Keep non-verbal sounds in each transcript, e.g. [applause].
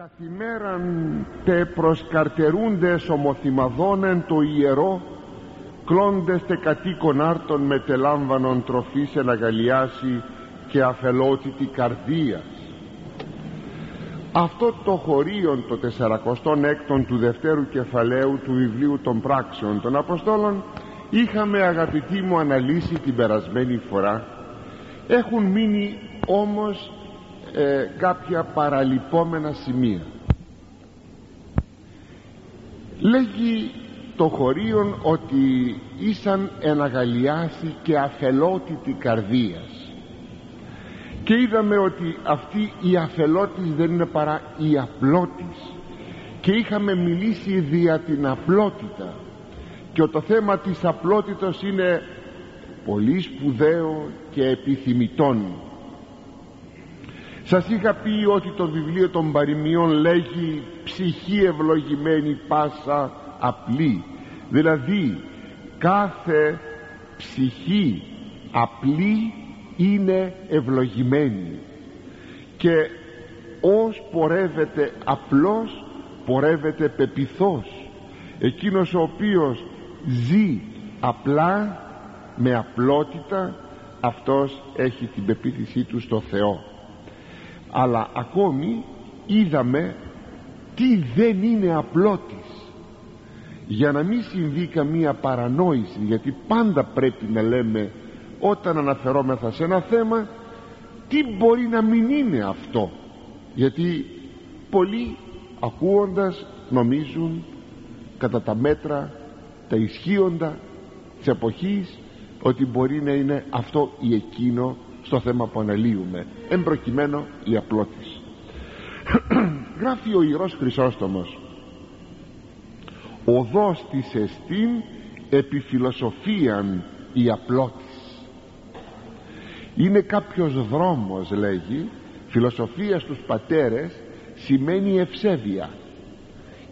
καθημέραν τε προσκαρτερούντες ομοθυμαδόνεν το ιερό κλώντες τε κατοίκον άρτων μετελάμβανον τροφής εναγαλιάσει και αφελότητη καρδίας. Αυτό το χωρίον το 46ο του δευτέρου κεφαλαίου του βιβλίου των πράξεων των Αποστόλων είχαμε αγαπητοί μου αναλύσει την περασμένη φορά. Έχουν μείνει όμως ε, κάποια παραλυπόμενα σημεία. Λέγει το χωρίον ότι ήσαν εναγαλιάσει και αφελότητη καρδίας. Και είδαμε ότι αυτή η αφελότης δεν είναι παρά η απλότης. Και είχαμε μιλήσει δια την απλότητα. Και το θέμα της απλότητος είναι πολύ σπουδαίο και επιθυμητόν σας είχα πει ότι το βιβλίο των παροιμιών λέγει ψυχή ευλογημένη πάσα απλή δηλαδή κάθε ψυχή απλή είναι ευλογημένη. Και ως πορεύεται απλός πορεύεται πεπιθός. Εκείνος ο οποίος ζει απλά με απλότητα αυτός έχει την πεποίθησή του στο Θεό αλλά ακόμη είδαμε τι δεν είναι απλότης για να μην συμβεί καμία παρανόηση γιατί πάντα πρέπει να λέμε όταν αναφερόμεθα σε ένα θέμα τι μπορεί να μην είναι αυτό. Γιατί πολλοί ακούοντας νομίζουν κατά τα μέτρα τα ισχύοντα της εποχής ότι μπορεί να είναι αυτό ή εκείνο στο θέμα που αναλύουμε εμπροκειμένο η απλότης. [clears throat] Γράφει ο Ιερός Χρυσόστομος οδός της εστίν επιφιλοσοφίαν η απλότης είναι κάποιος δρόμος λέγει φιλοσοφίας στους πατέρες σημαίνει ευσέβεια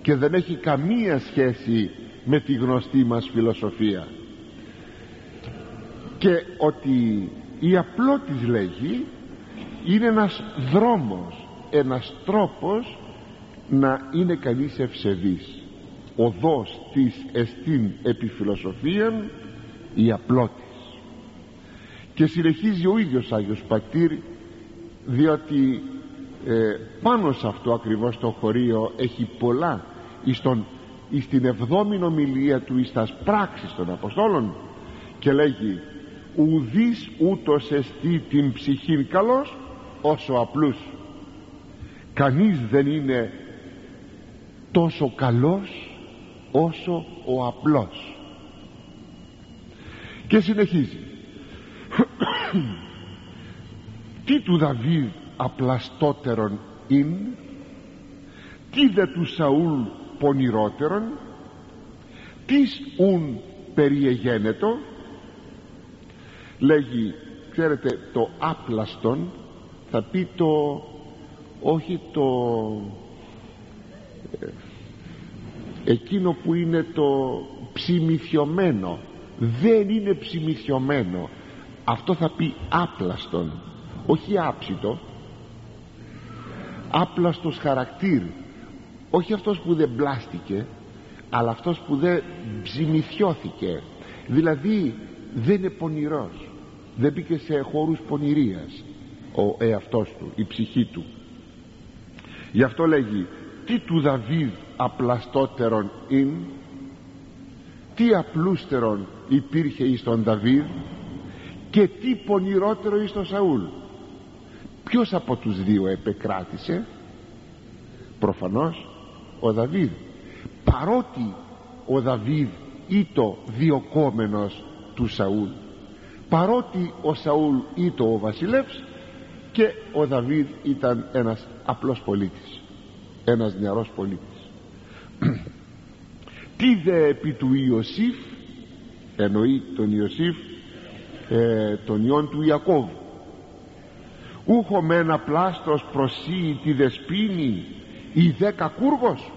και δεν έχει καμία σχέση με τη γνωστή μας φιλοσοφία. Και ότι η απλότης λέγει είναι ένας δρόμος ένας τρόπος να είναι κανείς ευσεβής. Οδός της εστίν επιφιλοσοφίαν η απλότης. Και συνεχίζει ο ίδιος Άγιος Πατήρ διότι ε, πάνω σε αυτό ακριβώς το χωρίο έχει πολλά εις, τον, εις την εβδόμη ομιλία του εις τας πράξεις των Αποστόλων. Και λέγει ουδής ούτως εστί την ψυχήν καλός όσο απλούς. Κανείς δεν είναι τόσο καλός όσο ο απλός. Και συνεχίζει. [clears throat] Τι του Δαβίδ απλαστότερον είναι τι δε του Σαούλ πονηρότερον τις ουν περιεγένετο λέγει ξέρετε το άπλαστον θα πει το όχι το ε, εκείνο που είναι το ψημιθιωμένο. Δεν είναι ψημιθιωμένο. Αυτό θα πει άπλαστον όχι άψητο. Άπλαστος χαρακτήρ. Όχι αυτός που δεν πλάστηκε αλλά αυτός που δεν ψημιθιώθηκε. Δηλαδή δεν είναι πονηρός δεν μπήκε σε χώρους πονηρίας ο εαυτός του, η ψυχή του. Γι' αυτό λέγει τι του Δαβίδ απλαστότερον ειν τι απλούστερον υπήρχε εις τον Δαβίδ και τι πονηρότερο εις τον Σαούλ. Ποιος από τους δύο επεκράτησε προφανώς ο Δαβίδ. Παρότι ο Δαβίδ ήτο διοκόμενος του Σαούλ παρότι ο Σαούλ ήτο ο βασιλεύς και ο Δαβίδ ήταν ένας απλός πολίτης ένας νεαρός πολίτης. [clears throat] Τι δε επί του Ιωσήφ εννοεί τον Ιωσήφ ε, τον ιόν του Ιακώβ. Ούχο με ένα πλάστος προσύει τη δεσπίνη ή δέκα κούργος.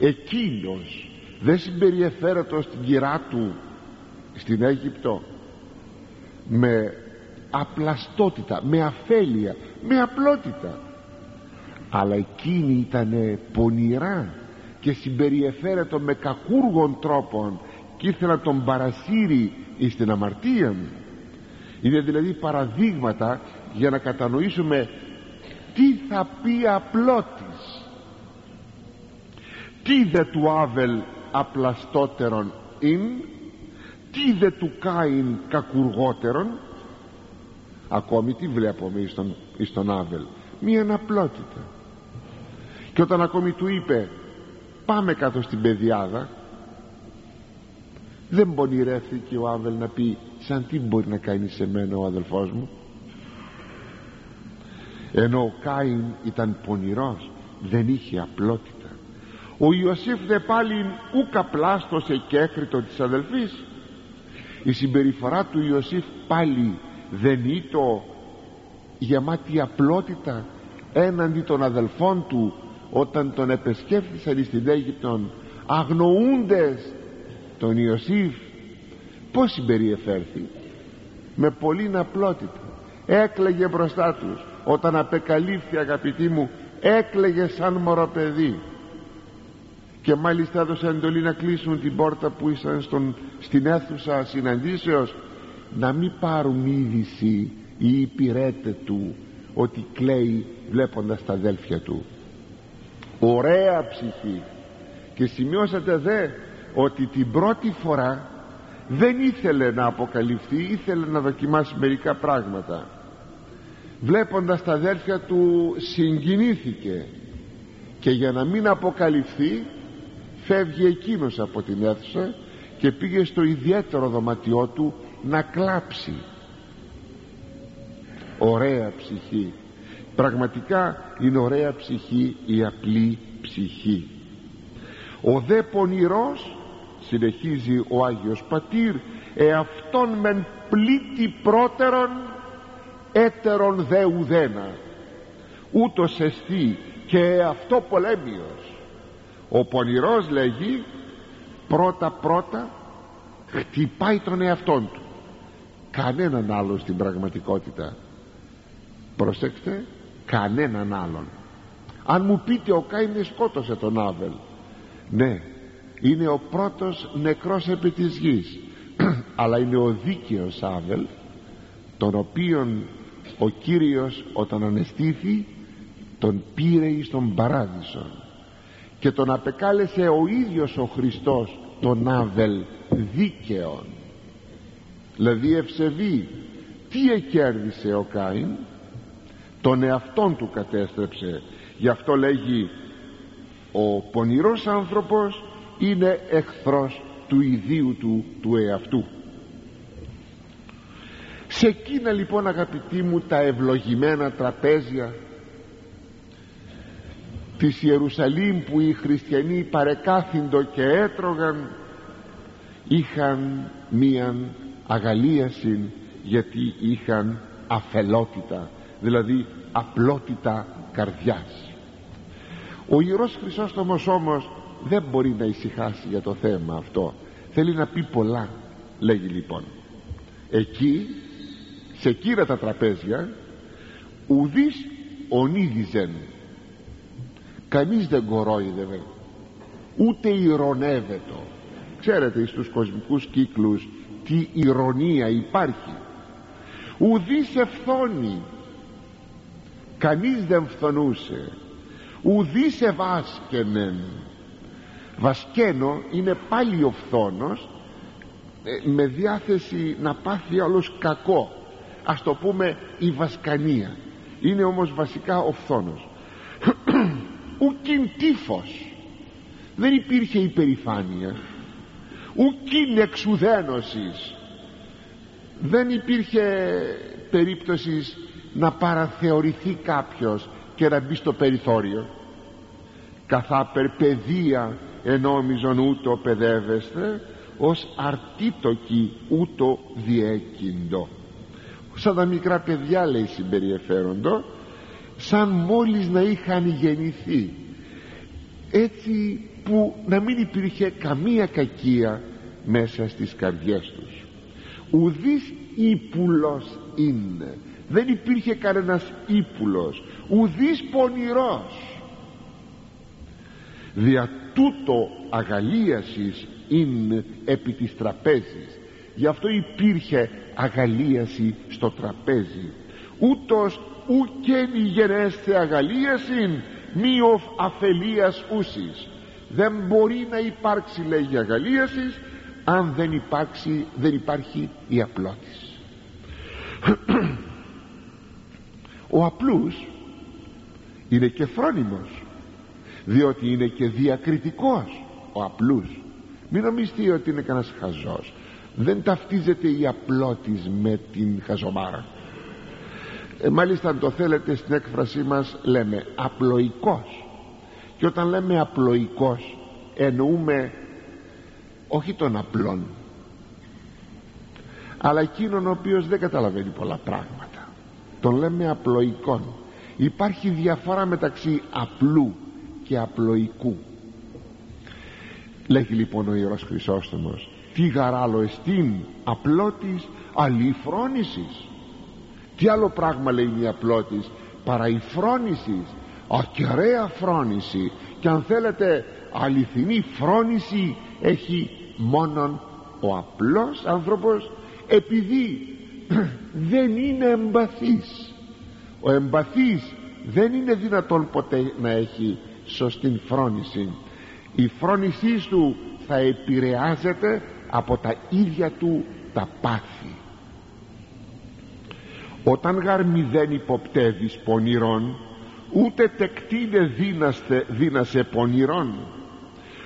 Εκείνος δεν συμπεριεφέρετος στην κυρά του στην Αίγυπτο με απλαστότητα με αφέλεια με απλότητα. Αλλά εκείνη ήταν πονηρά και συμπεριεφέρετο με κακούργων τρόπων και ήθελε να τον παρασύρει εις την αμαρτία είναι δηλαδή παραδείγματα για να κατανοήσουμε τι θα πει απλότης. Τι δε του Άβελ απλαστότερον ειν; Τι δε του Κάιν κακουργότερον; Ακόμη τι βλέπουμε εις τον, εις τον Άβελ. Μία αναπλότητα και όταν ακόμη του είπε πάμε κάτω στην πεδιάδα δεν πονηρεύθηκε ο Άβελ να πει σαν τι μπορεί να κάνει σε μένα ο αδελφός μου ενώ ο Κάιν ήταν πονηρός δεν είχε απλότητα. Ο Ιωσήφ δε πάλι ούκα πλάστωσε και έκριτο της αδελφής η συμπεριφορά του Ιωσήφ πάλι δεν ήταν γεμάτη απλότητα έναντι των αδελφών του όταν τον επεσκέφθησαν στην Αίγυπτον αγνοούντες τον Ιωσήφ. Πως συμπεριεφέρθη; Με πολύ απλότητα. Έκλαιγε μπροστά τους. Όταν απεκαλύφθη αγαπητοί μου έκλαιγε σαν μωρό παιδί και μάλιστα έδωσε εντολή να κλείσουν την πόρτα που ήσαν στον, στην αίθουσα συναντήσεως να μην πάρουν είδηση οι υπηρέτε του ότι κλαίει βλέποντας τα αδέλφια του. Ωραία ψυχή. Και σημειώσατε δε ότι την πρώτη φορά δεν ήθελε να αποκαλυφθεί ήθελε να δοκιμάσει μερικά πράγματα. Βλέποντας τα αδέρφια του συγκινήθηκε. Και για να μην αποκαλυφθεί φεύγει εκείνος από την αίθουσα και πήγε στο ιδιαίτερο δωματιό του να κλάψει. Ωραία ψυχή. Πραγματικά είναι ωραία ψυχή η απλή ψυχή. Ο δε πονηρός συνεχίζει ο Άγιος Πατήρ εαυτόν μεν πλήτη πρώτερον έτερον δε ουδένα. Ούτως εστί και αυτό πολέμιος ο πονηρός λέγει πρώτα πρώτα χτυπάει τον εαυτόν του. Κανέναν άλλο στην πραγματικότητα. Προσέξτε κανέναν άλλον. Αν μου πείτε ο Κάιν σκότωσε τον Άβελ. Ναι είναι ο πρώτος νεκρός επί της γης. [clears throat] Αλλά είναι ο δίκαιος Άβελ τον οποίον ο Κύριος όταν ανεστήθη τον πήρε εις τον παράδεισο και τον απεκάλεσε ο ίδιος ο Χριστός τον Άβελ δίκαιον. Δηλαδή ευσεβή τι εκέρδισε ο Κάιν; Τον εαυτόν του κατέστρεψε. Γι' αυτό λέγει ο πονηρός άνθρωπος είναι εχθρός του ιδίου του του εαυτού σε εκείνα λοιπόν αγαπητοί μου τα ευλογημένα τραπέζια της Ιερουσαλήμ που οι χριστιανοί παρεκάθυντο και έτρωγαν είχαν μίαν αγαλίαση γιατί είχαν αφελότητα δηλαδή απλότητα καρδιάς. Ο Ιερός Χρυσόστομος όμως δεν μπορεί να ησυχάσει για το θέμα αυτό. Θέλει να πει πολλά λέγει λοιπόν. Εκεί σε εκείνα τα τραπέζια ουδής ονίδιζεν κανείς δεν κορόιδευε ούτε ηρωνεύεται. Ξέρετε στους κοσμικούς κύκλους τι ηρωνία υπάρχει. Ουδής ευθώνει. Κανείς δεν φθονούσε. Ουδής ευάσκενεν βασκένο είναι πάλι ο φθόνος ε, με διάθεση να πάθει άλλος κακό. Ας το πούμε η βασκανία. Είναι όμως βασικά ο φθόνος [clears throat] ουκιν τύφος. Δεν υπήρχε υπερηφάνεια. Ουκιν εξουδένωσης. Δεν υπήρχε περίπτωσης να παραθεωρηθεί κάποιος και να μπει στο περιθώριο. Καθά παιδεία ενόμιζον ούτω παιδεύεστε ως αρτίτοκι ούτω διέκυντο. Σαν τα μικρά παιδιά λέει συμπεριεφέροντο σαν μόλις να είχαν γεννηθεί. Έτσι που να μην υπήρχε καμία κακία μέσα στις καρδιές τους. Ουδής ύπουλος είναι. Δεν υπήρχε κανένας ύπουλος. Ουδής πονηρός. Δια τούτο αγαλίασης είναι επί της τραπέζης. Γι' αυτό υπήρχε αγαλίαση στο τραπέζι. Ούτως ουκένι γενέστε αγαλίαση μη οφ αφελίας ούσης δεν μπορεί να υπάρξει λέγει αγαλίαση αν δεν υπάρξει δεν υπάρχει η απλότης. [clears throat] Ο απλούς είναι και φρόνιμος διότι είναι και διακριτικός ο απλούς. Μην νομίζετε ότι είναι κανένας χαζός. Δεν ταυτίζεται η απλότης με την χαζομάρα ε, μάλιστα αν το θέλετε στην έκφρασή μας λέμε απλοϊκός. Και όταν λέμε απλοϊκός εννοούμε όχι τον απλόν αλλά εκείνον ο οποίος δεν καταλαβαίνει πολλά πράγματα. Τον λέμε απλοϊκόν. Υπάρχει διαφορά μεταξύ απλού και απλοϊκού. Λέγει λοιπόν ο Ιερός Χρυσόστομος τι γαράλο εστίν απλότης αλήφρόνησης τι άλλο πράγμα λέει η απλότης παρά η φρόνηση ακεραία φρόνηση. Και αν θέλετε αληθινή φρόνηση έχει μόνον ο απλός άνθρωπος επειδή [clears throat] δεν είναι εμπαθής. Ο εμπαθής δεν είναι δυνατόν ποτέ να έχει σωστή φρόνηση. Η φρόνησή του θα επηρεάζεται από τα ίδια του τα πάθη όταν γαρ δεν υποπτεύεις πονηρών ούτε τεκτίνε δύναστε, δύνασε πονηρών.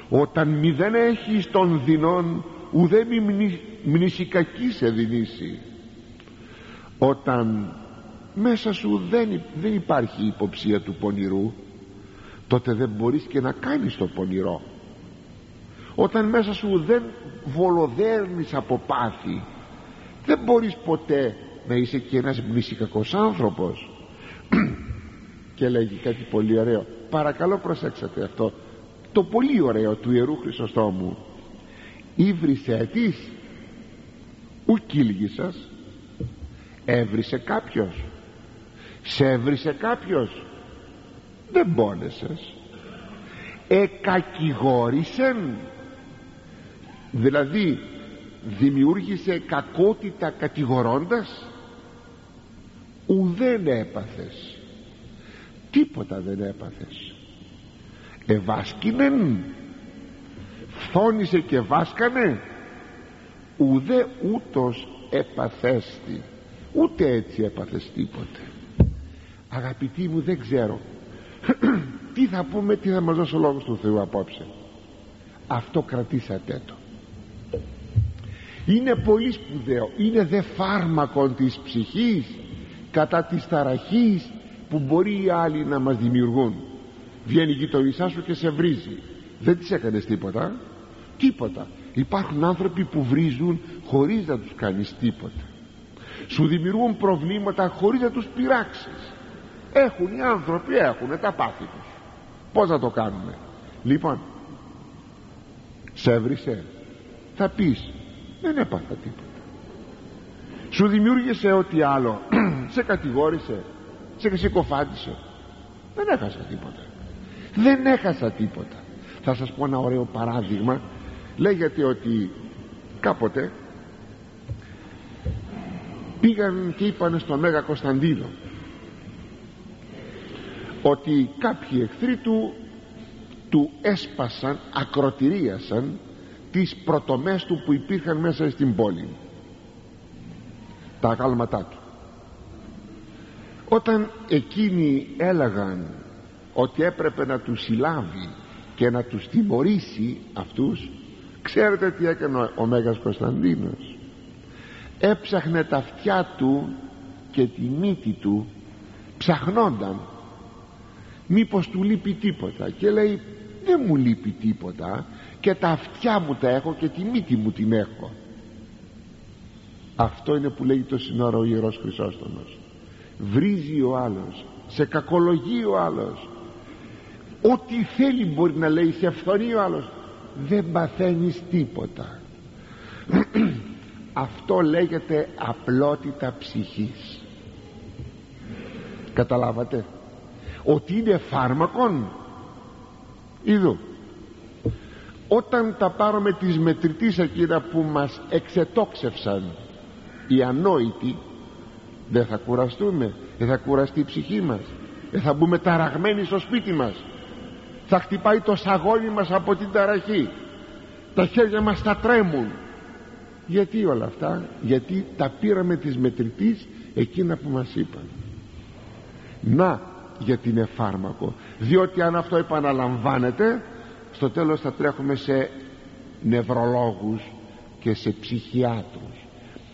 Όταν μη δεν έχεις των δεινών ουδέ μη μνησικακή σε δυνήσει όταν μέσα σου δεν, δεν υπάρχει υποψία του πονηρού τότε δεν μπορείς και να κάνεις το πονηρό. Όταν μέσα σου δεν βολοδέρνεις από πάθη δεν μπορείς ποτέ να είσαι και ένας μνησικακός άνθρωπος. [clears throat] Και λέγει κάτι πολύ ωραίο. Παρακαλώ προσέξατε αυτό. Το πολύ ωραίο του Ιερού Χρυσοστόμου. Ήβρισε της ου κήλγησας έβρισε κάποιος. Σε έβρισε κάποιος. Δεν πόνεσες εκακηγόρησεν. Δηλαδή δημιούργησε κακότητα κατηγορώντας ουδέν έπαθες. Τίποτα δεν έπαθες. Ευάσκηνεν. Φθόνησε και βάσκανε. Ουδέ ούτως επαθέστη ούτε έτσι έπαθες τίποτε. Αγαπητοί μου δεν ξέρω. [clears throat] Τι θα πούμε τι θα μας δώσει ο λόγος του Θεού απόψε. Αυτό κρατήσατε το. Είναι πολύ σπουδαίο. Είναι δε φάρμακο της ψυχής κατά της ταραχής που μπορεί οι άλλοι να μας δημιουργούν. Βγαίνει η γειτονισά σου και σε βρίζει. Δεν της έκανες τίποτα. Τίποτα. Υπάρχουν άνθρωποι που βρίζουν χωρίς να τους κάνεις τίποτα. Σου δημιουργούν προβλήματα χωρίς να τους πειράξεις. Έχουν οι άνθρωποι έχουν τα πάθη τους. Πως να το κάνουμε; Λοιπόν σε έβρισε. Θα πεις δεν έπαθα τίποτα. Σου δημιούργησε ό,τι άλλο σε κατηγόρησε σε συκοφάντησε δεν έχασα τίποτα. Δεν έχασα τίποτα. Θα σας πω ένα ωραίο παράδειγμα. Λέγεται ότι κάποτε πήγαν και είπαν στο Μέγα Κωνσταντίνο ότι κάποιοι εχθροί του του έσπασαν, ακροτηρίασαν τις πρωτομές του που υπήρχαν μέσα στην πόλη. Τα αγάλματά του όταν εκείνοι έλεγαν ότι έπρεπε να τους συλλάβει και να τους τιμωρήσει αυτούς ξέρετε τι έκανε ο Μέγας Κωνσταντίνος. Έψαχνε τα αυτιά του και τη μύτη του ψαχνόνταν μήπως του λείπει τίποτα; Και λέει δεν μου λείπει τίποτα και τα αυτιά μου τα έχω και τη μύτη μου την έχω αυτό είναι που λέει το σύνορο ο Ιερός Χρυσόστομος βρίζει ο άλλος σε κακολογεί ο άλλος. Ό,τι θέλει μπορεί να λέει σε φθορεί ο άλλος. Δεν παθαίνεις τίποτα. [clears throat] Αυτό λέγεται απλότητα ψυχής. Καταλάβατε; Ότι είναι φάρμακον. Είδου όταν τα πάρουμε τις μετρητής εκείνα που μας εξετόξευσαν οι ανόητοι δεν θα κουραστούμε δεν θα κουραστεί η ψυχή μας. Δεν θα μπούμε ταραγμένοι στο σπίτι μας. Θα χτυπάει το σαγόνι μας από την ταραχή. Τα χέρια μας θα τρέμουν. Γιατί όλα αυτά γιατί τα πήραμε της μετρητής εκείνα που μας είπαν. Να γιατί είναι φάρμακο. Διότι αν αυτό επαναλαμβάνεται στο τέλος θα τρέχουμε σε νευρολόγους και σε ψυχιάτρους.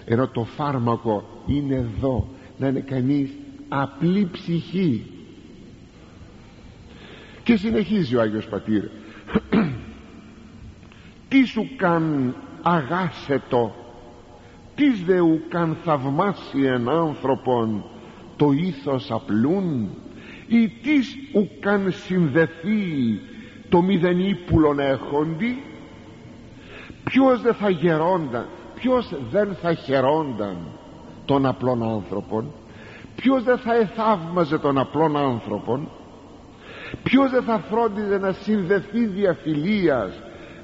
Ενώ το φάρμακο είναι εδώ. Να είναι κανείς απλή ψυχή. Και συνεχίζει ο Άγιος Πατήρ. [clears throat] Τι σου καν αγάσετο τις δε ουκαν θαυμάσιεν άνθρωπον το ήθος απλούν ή τις ουκαν συνδεθεί το μηδενή πουλον έχοντι; Ποιος δεν θα γερόνταν ποιος δεν θα χαιρόνταν; Των απλών άνθρωπων ποιος δεν θα εθαύμαζε των απλών άνθρωπων ποιος δεν θα φρόντιζε να συνδεθεί διαφιλίας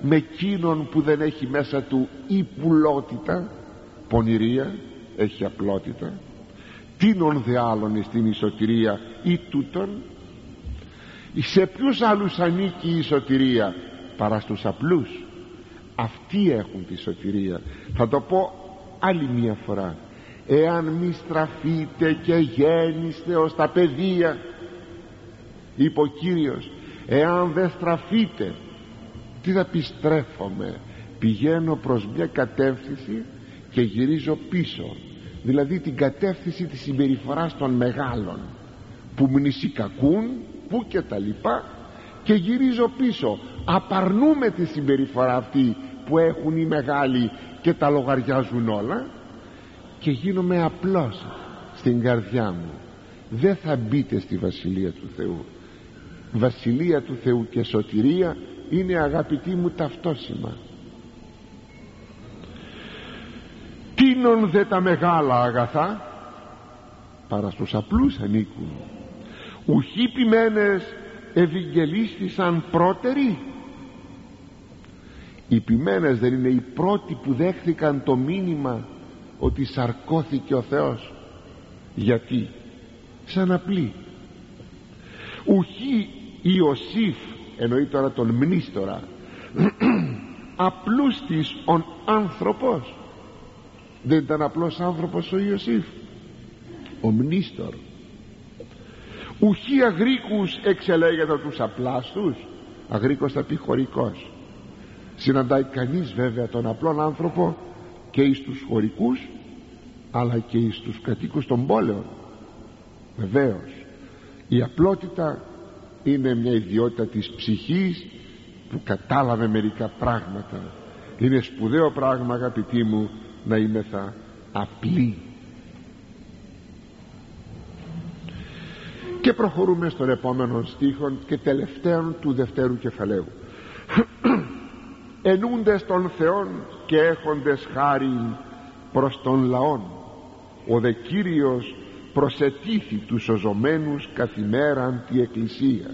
με εκείνον που δεν έχει μέσα του ή πουλότητα πονηρία έχει απλότητα τίνον δε άλλον στην ισοτηρία ή τούτον σε ποιους άλλους ανήκει η σωτηρία παρά στους απλούς. Αυτοί έχουν τη σωτηρία θα το πω άλλη μια φορά εάν μη στραφείτε και γέννηστε ως τα παιδεία είπε ο Κύριος εάν δεν στραφείτε τι θα πιστρέφομαι πηγαίνω προς μια κατεύθυνση και γυρίζω πίσω. Δηλαδή την κατεύθυνση της συμπεριφοράς των μεγάλων που μνησικακούν που και τα λοιπά και γυρίζω πίσω. Απαρνούμε τη συμπεριφορά αυτή που έχουν οι μεγάλοι και τα λογαριάζουν όλα και γίνομαι απλός στην καρδιά μου. Δεν θα μπείτε στη Βασιλεία του Θεού. Βασιλεία του Θεού και σωτηρία είναι αγαπητή μου ταυτόσημα τίνον δε τα μεγάλα αγαθά παρά στους απλούς ανήκουν. Ουχοί ποιμένες ευηγγελίστησαν πρώτεροι. Οι ποιμένες δεν είναι οι πρώτοι που δέχθηκαν το μήνυμα ότι σαρκώθηκε ο Θεός. Γιατί; Σαν απλή. Ουχή Ιωσήφ εννοεί τώρα τον μνήστορα [clears throat] απλούστης ο άνθρωπος. Δεν ήταν απλός άνθρωπος ο Ιωσήφ. Ο μνήστορ. Ουχή αγρίκους εξελέγεται τους απλάστους. Αγρίκος θα πει χωρικός. Συναντάει κανείς βέβαια τον απλόν άνθρωπο και εις τους χωρικούς αλλά και εις τους κατοίκους των πόλεων. Βεβαίως η απλότητα είναι μια ιδιότητα της ψυχής που κατάλαβε μερικά πράγματα. Είναι σπουδαίο πράγμα αγαπητοί μου να είμαι θα απλή και προχωρούμε στον επόμενο στίχο και τελευταίον του δευτέρου κεφαλαίου. [clears throat] Ενούντες των Θεών και έχοντες χάρη προς τον λαόν. Ο δε Κύριος προσετήθη τους σωζωμένους καθημέραν τη εκκλησία.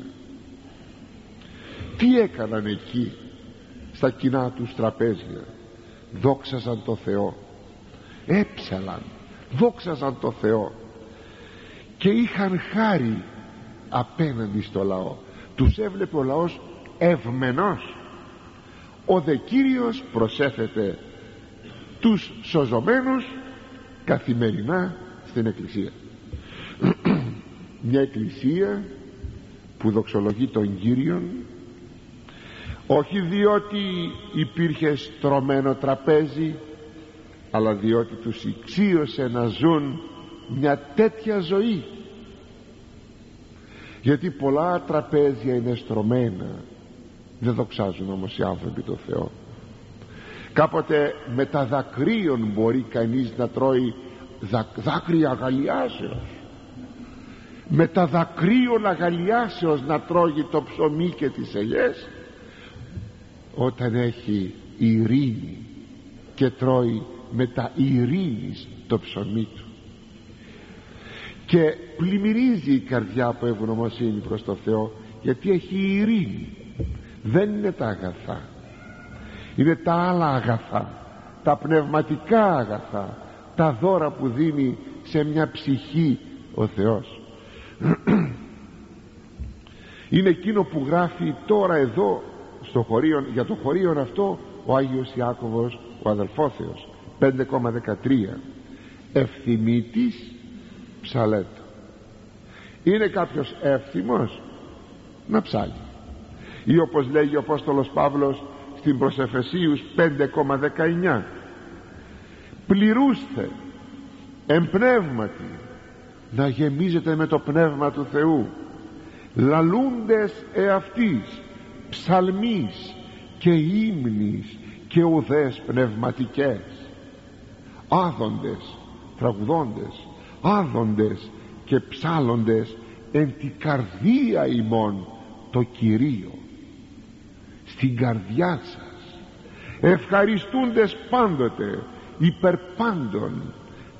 Τι έκαναν εκεί στα κοινά τους τραπέζια; Δόξαζαν το Θεό. Έψαλαν δόξαζαν το Θεό. Και είχαν χάρη απέναντι στο λαό. Τους έβλεπε ο λαός ευμενός ο δε Κύριος προσέθεται τους σωζωμένους καθημερινά στην εκκλησία. Μια εκκλησία που δοξολογεί τον Κύριον όχι διότι υπήρχε στρωμένο τραπέζι αλλά διότι τους εξίωσε να ζουν μια τέτοια ζωή. Γιατί πολλά τραπέζια είναι στρωμένα δεν δοξάζουν όμως οι άνθρωποι το Θεό. Κάποτε με τα δακρύων μπορεί κανείς να τρώει δάκρυα αγαλιάσεως. Με τα δακρύων αγαλιάσεως να τρώγει το ψωμί και τις ελιές. Όταν έχει ειρήνη και τρώει με τα ειρήνης το ψωμί του. Και πλημμυρίζει η καρδιά από ευγνωμοσύνη προς το Θεό γιατί έχει ειρήνη δεν είναι τα αγαθά. Είναι τα άλλα αγαθά. Τα πνευματικά αγαθά. Τα δώρα που δίνει σε μια ψυχή ο Θεός. [clears throat] Είναι εκείνο που γράφει τώρα εδώ στο χωρίον, για το χωρίον αυτό ο Άγιος Ιάκωβος ο αδελφόθεος 5,13 ευθυμίτης ψαλέτο. Είναι κάποιος εύθυμος να ψάλει ή όπως λέγει ο Απόστολος Παύλος στην προς Εφεσίους 5,19 πληρούστε εμπνεύματι να γεμίζετε με το πνεύμα του Θεού λαλούντες εαυτής ψαλμής και ύμνης και ουδές πνευματικές άδοντες τραγουδώντες άδοντες και ψάλλοντες εν τη καρδία ημών το Κυρίο στην καρδιά σας. Ευχαριστούντες πάντοτε υπερπάντων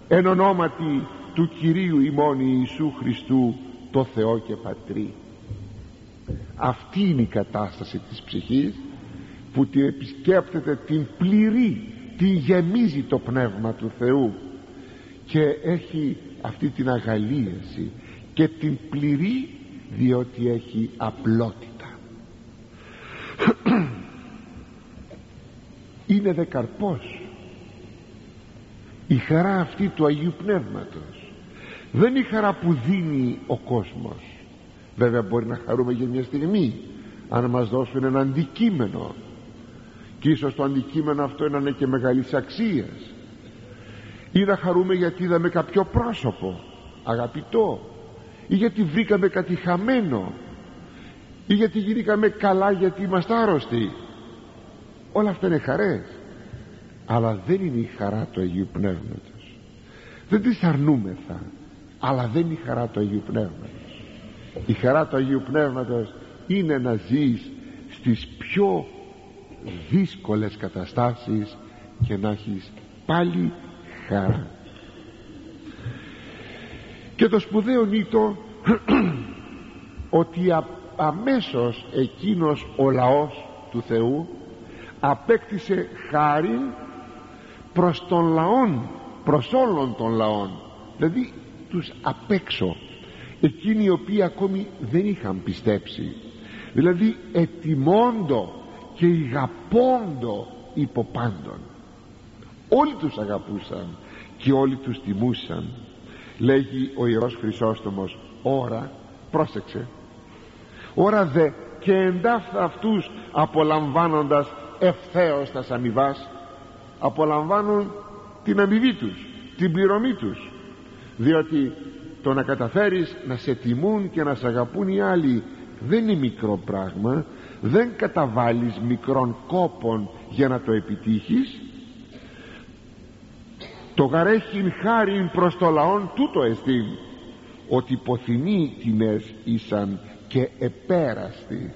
εν ονόματι του Κυρίου ημών Ιησού Χριστού το Θεό και Πατρί. Αυτή είναι η κατάσταση της ψυχής που την επισκέπτεται την πληρή την γεμίζει το πνεύμα του Θεού και έχει αυτή την αγαλίαση και την πληρή διότι έχει απλότητα είναι δεκαρπός. Η χαρά αυτή του Αγίου Πνεύματος. Δεν είναι η χαρά που δίνει ο κόσμος. Βέβαια μπορεί να χαρούμε για μια στιγμή αν μας δώσουν ένα αντικείμενο. Και ίσως το αντικείμενο αυτό είναι και μεγάλης αξίας. Ή να χαρούμε γιατί είδαμε κάποιο πρόσωπο αγαπητό ή γιατί βρήκαμε κάτι χαμένο ή γιατί γίνηκαμε καλά γιατί είμαστε άρρωστοι. Όλα αυτά είναι χαρές. Αλλά δεν είναι η χαρά του Αγίου Πνεύματος. Δεν τις αρνούμεθα αλλά δεν είναι η χαρά του Αγίου Πνεύματος. Η χαρά του Αγίου Πνεύματος είναι να ζεις στις πιο δύσκολες καταστάσεις και να έχεις πάλι χαρά. Και το σπουδαίο νήτο [clears throat] ότι αμέσως εκείνος ο λαός του Θεού απέκτησε χάρη προς τον λαόν προς όλων των λαών. Δηλαδή τους απ' έξω εκείνοι οι οποίοι ακόμη δεν είχαν πιστέψει. Δηλαδή ετοιμώντο και ηγαπώντο υποπάντων όλοι τους αγαπούσαν και όλοι τους τιμούσαν. Λέγει ο Ιερός Χρυσόστομος ώρα πρόσεξε ώρα δε και εντάφθα αυτούς απολαμβάνοντας ευθέως τας αμοιβάς απολαμβάνουν την αμοιβή τους την πληρωμή τους. Διότι το να καταφέρεις να σε τιμούν και να σε αγαπούν οι άλλοι δεν είναι μικρό πράγμα δεν καταβάλεις μικρών κόπων για να το επιτύχεις. Το γαρέχειν χάριν προς το λαόν τούτο εστίν ότι ποθυνοί τιμές ήσαν και επέραστοι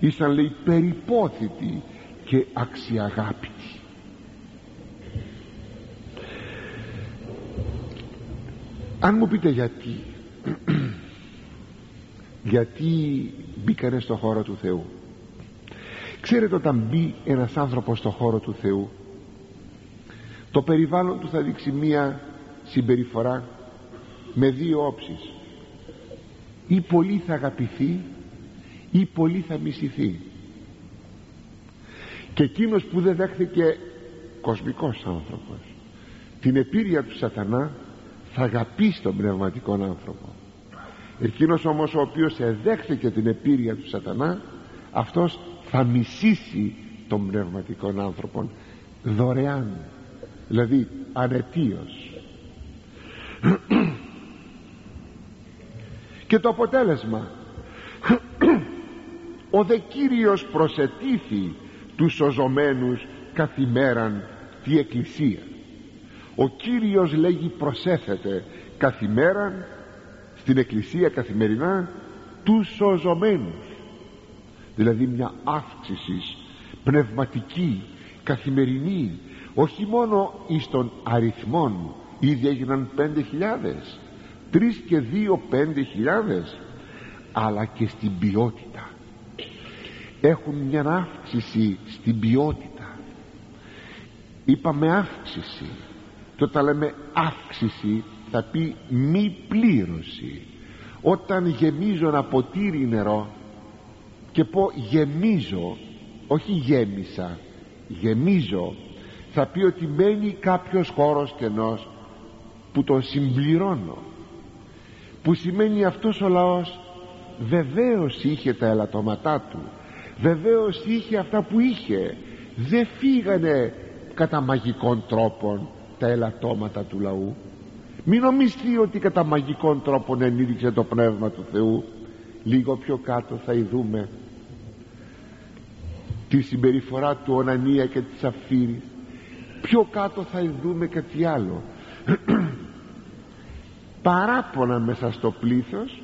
ήσαν λέει περιπόθητοι και αξιαγάπητοι αν μου πείτε γιατί [clears throat] γιατί μπήκανε στο χώρο του Θεού. Ξέρετε όταν μπει ένας άνθρωπος στο χώρο του Θεού το περιβάλλον του θα δείξει μία συμπεριφορά με δύο όψεις ή πολύ θα αγαπηθεί ή πολύ θα μισηθεί. Και εκείνος που δεν δέχθηκε κοσμικός άνθρωπος την επίρρεια του σατανά θα αγαπήσει τον πνευματικό άνθρωπο. Εκείνος όμως ο οποίος εδέχθηκε την επίρρεια του σατανά αυτός θα μισήσει τον πνευματικό άνθρωπο δωρεάν δηλαδή ανετίως και το αποτέλεσμα. [clears throat] Ο δε Κύριος προσετήθη τους σωζωμένους καθημέραν τη Εκκλησία. Ο Κύριος λέγει προσέθεται καθημέραν στην Εκκλησία καθημερινά τους σωζωμένους. Δηλαδή μια αύξηση πνευματική καθημερινή όχι μόνο εις των αριθμών ήδη έγιναν πέντε χιλιάδες τρεις και δύο πέντε χιλιάδες. Αλλά και στην ποιότητα. Έχουν μια αύξηση στην ποιότητα. Είπαμε αύξηση. Και όταν λέμε αύξηση θα πει μη πλήρωση. Όταν γεμίζω ένα ποτήρι νερό και πω γεμίζω όχι γέμισα γεμίζω θα πει ότι μένει κάποιος χώρος κενός που τον συμπληρώνω που σημαίνει αυτός ο λαός βεβαίως είχε τα ελαττώματά του. Βεβαίως είχε αυτά που είχε. Δεν φύγανε κατά μαγικών τρόπων τα ελαττώματα του λαού. Μην νομιστεί ότι κατά μαγικών τρόπων ενίδειξε το Πνεύμα του Θεού. Λίγο πιο κάτω θα ειδούμε τη συμπεριφορά του Ονανία και της Αφήρης πιο κάτω θα ειδούμε κάτι άλλο [clears throat] παράπονα μέσα στο πλήθος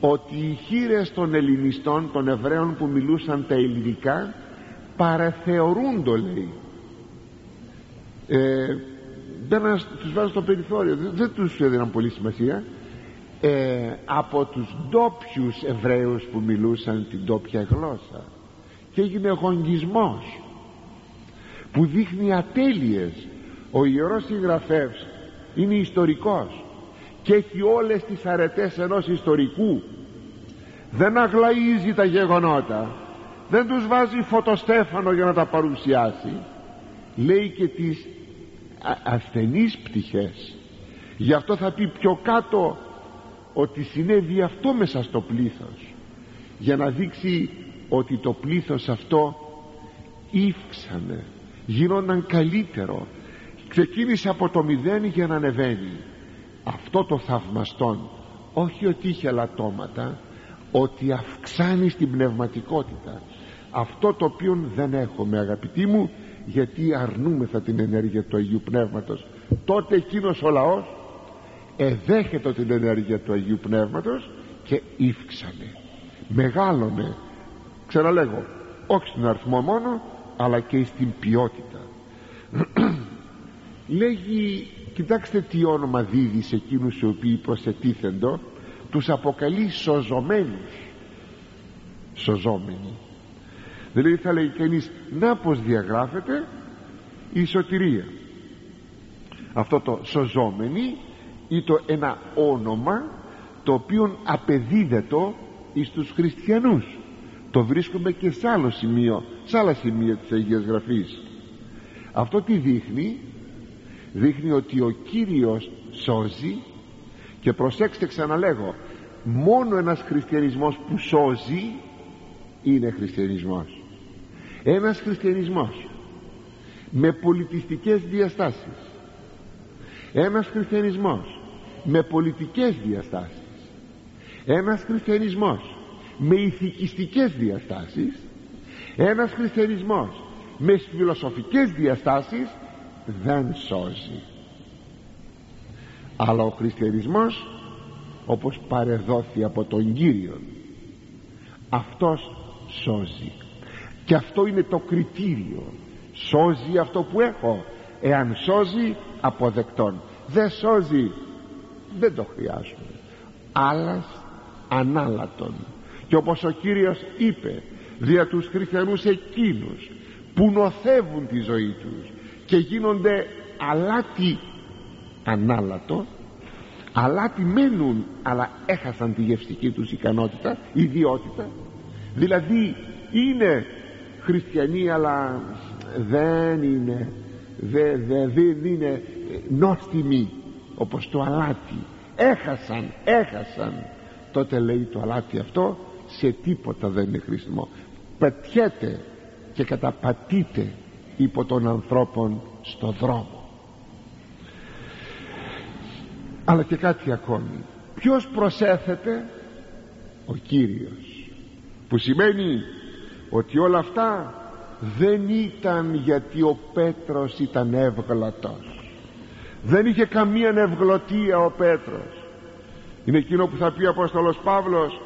ότι οι χείρες των ελληνιστών των Εβραίων που μιλούσαν τα ελληνικά παραθεωρούν το λέει. Ε, δεν τους βάζω στο περιθώριο. Δεν, δεν τους έδιναν πολύ σημασία. Ε, από τους ντόπιους Εβραίους που μιλούσαν την ντόπια γλώσσα. Και έγινε γονγισμός που δείχνει ατέλειες. Ο Ιερός Συγγραφεύς είναι ιστορικός και έχει όλες τις αρετές ενός ιστορικού. Δεν αγλαίζει τα γεγονότα δεν τους βάζει φωτοστέφανο για να τα παρουσιάσει. Λέει και τις ασθενείς πτυχές. Γι' αυτό θα πει πιο κάτω ότι συνέβη αυτό μέσα στο πλήθος για να δείξει ότι το πλήθος αυτό ύφξανε γίνονταν καλύτερο. Ξεκίνησε από το μηδέν για να ανεβαίνει αυτό το θαυμαστόν όχι ότι είχε λατώματα ότι αυξάνει στην πνευματικότητα. Αυτό το οποίο δεν έχουμε αγαπητοί μου γιατί αρνούμεθα την ενέργεια του Αγίου Πνεύματος. Τότε εκείνος ο λαός εδέχεται την ενέργεια του Αγίου Πνεύματος και ύφξανε μεγάλωνε ξαναλέγω όχι στην αριθμό μόνο αλλά και στην ποιότητα. [clears throat] Λέγει κοιτάξτε τι όνομα δίδει σε εκείνους οι οποίοι προσετίθεντο τους αποκαλεί σωζωμένους. Σωζόμενοι. Δηλαδή θα λέει κανείς να πως διαγράφεται η σωτηρία. Αυτό το σωζόμενοι ή το ένα όνομα το οποίο απεδίδετο εις τους χριστιανούς. Το βρίσκουμε και σε άλλο σημείο σε άλλα σημεία της Αγίας Γραφής. Αυτό τι δείχνει; Δείχνει ότι ο Κύριος σώζει και προσέξτε ξαναλέγω μόνο ένας χριστιανισμός που σώζει είναι χριστιανισμός. Ένας χριστιανισμός με πολιτιστικές διαστάσεις. Ένας χριστιανισμός με πολιτικές διαστάσεις. Ένας χριστιανισμός με ηθικιστικές διαστάσεις. Ένας χριστιανισμός με φιλοσοφικές διαστάσεις δεν σώζει. Αλλά ο χριστιανισμός όπως παρεδόθη από τον Κύριο αυτός σώζει. Και αυτό είναι το κριτήριο. Σώζει αυτό που έχω. Εάν σώζει αποδεκτόν. Δεν σώζει δεν το χρειάζομαι. Άλλας ανάλατον. Και όπως ο Κύριος είπε δια τους χριστιανούς εκείνους που νοθεύουν τη ζωή τους και γίνονται αλάτι ανάλατο αλάτι μένουν αλλά έχασαν τη γευστική τους ικανότητα ιδιότητα. Δηλαδή είναι χριστιανοί αλλά δεν είναι δεν δε, δε είναι νόστιμοι όπως το αλάτι. Έχασαν έχασαν. Τότε λέει το αλάτι αυτό σε τίποτα δεν είναι χρήσιμο. Πετιέται και καταπατείται υπό των ανθρώπων στο δρόμο. Αλλά και κάτι ακόμη. Ποιος προσέθεται ο Κύριος. Που σημαίνει ότι όλα αυτά δεν ήταν γιατί ο Πέτρος ήταν εύγλωτος. Δεν είχε καμία ευγλωτία ο Πέτρος. Είναι εκείνο που θα πει ο Απόστολος Παύλος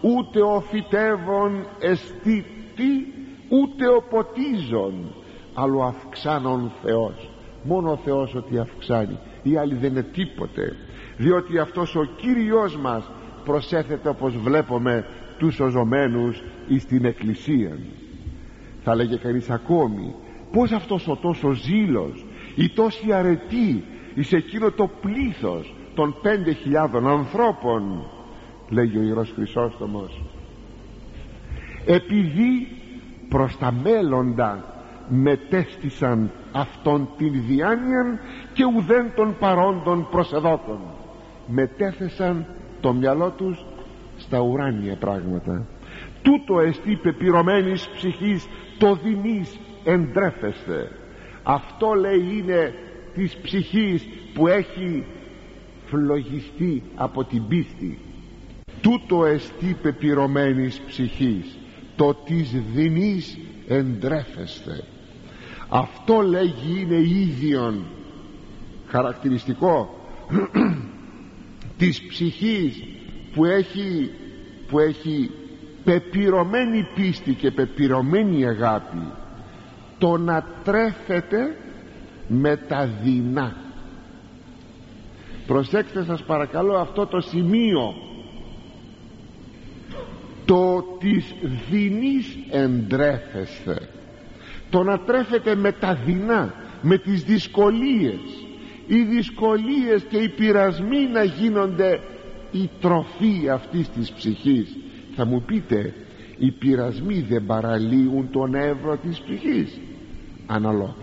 ούτε ο φυτεύων αισθήτη ούτε ο ποτίζων αλλά ο αυξάνων Θεός. Μόνο ο Θεός ότι αυξάνει. Οι άλλοι δεν είναι τίποτε. Διότι αυτός ο Κύριος μας προσέθεται όπως βλέπουμε τους οζωμένους εις την Εκκλησία. Θα λέγε κανείς ακόμη πως αυτός ο τόσο ζήλος η τόση αρετή εις εκείνο το πλήθος των πέντε χιλιάδων ανθρώπων λέγει ο Ιερός Χρυσόστομος επειδή προς τα μέλλοντα μετέστησαν αυτόν την διάνοια και ουδέν των παρόντων προσεδόκων μετέθεσαν το μυαλό τους στα ουράνια πράγματα. Τούτο εστί πεπειρωμένης ψυχής το δεινής εντρέφεστε αυτό λέει είναι της ψυχής που έχει φλογιστεί από την πίστη. Τούτο εστί πεπειρωμένης ψυχής το της δεινής εντρέφεστε αυτό λέγει είναι ίδιον χαρακτηριστικό [clears throat] της ψυχής που έχει, που έχει πεπειρωμένη πίστη και πεπειρωμένη αγάπη. Το να τρέφεται με τα δεινά. Προσέξτε σας παρακαλώ αυτό το σημείο. Το της δεινής εντρέφεστε το να τρέφεται με τα δεινά με τις δυσκολίες. Οι δυσκολίες και οι πειρασμοί να γίνονται η τροφή αυτής της ψυχής. Θα μου πείτε οι πειρασμοί δεν παραλύουν τον εύρο της ψυχής. Αναλόγως.